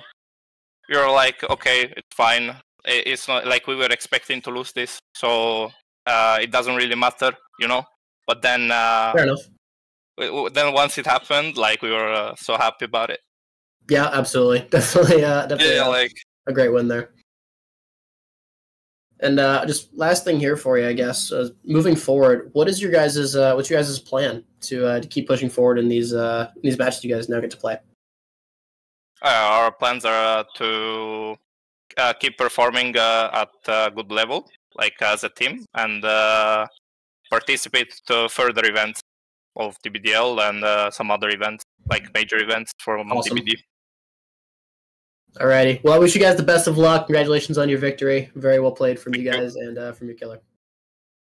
we were like okay it's fine. It's not like we were expecting to lose this so uh, it doesn't really matter you know? But then uh, fair enough. then once it happened like we were uh, so happy about it. Yeah absolutely. Definitely uh definitely yeah, like a great win there and uh, just last thing here for you, I guess, uh, moving forward, what is your guys's uh, what's your guys's plan to uh, to keep pushing forward in these uh, in these matches you guys now get to play? Uh, our plans are to keep performing at a good level, like as a team, and participate to further events of DBDL and some other events, like major events from awesome. DBD. Alrighty. Well, I wish you guys the best of luck. Congratulations on your victory. Very well played from you guys and uh, from your killer.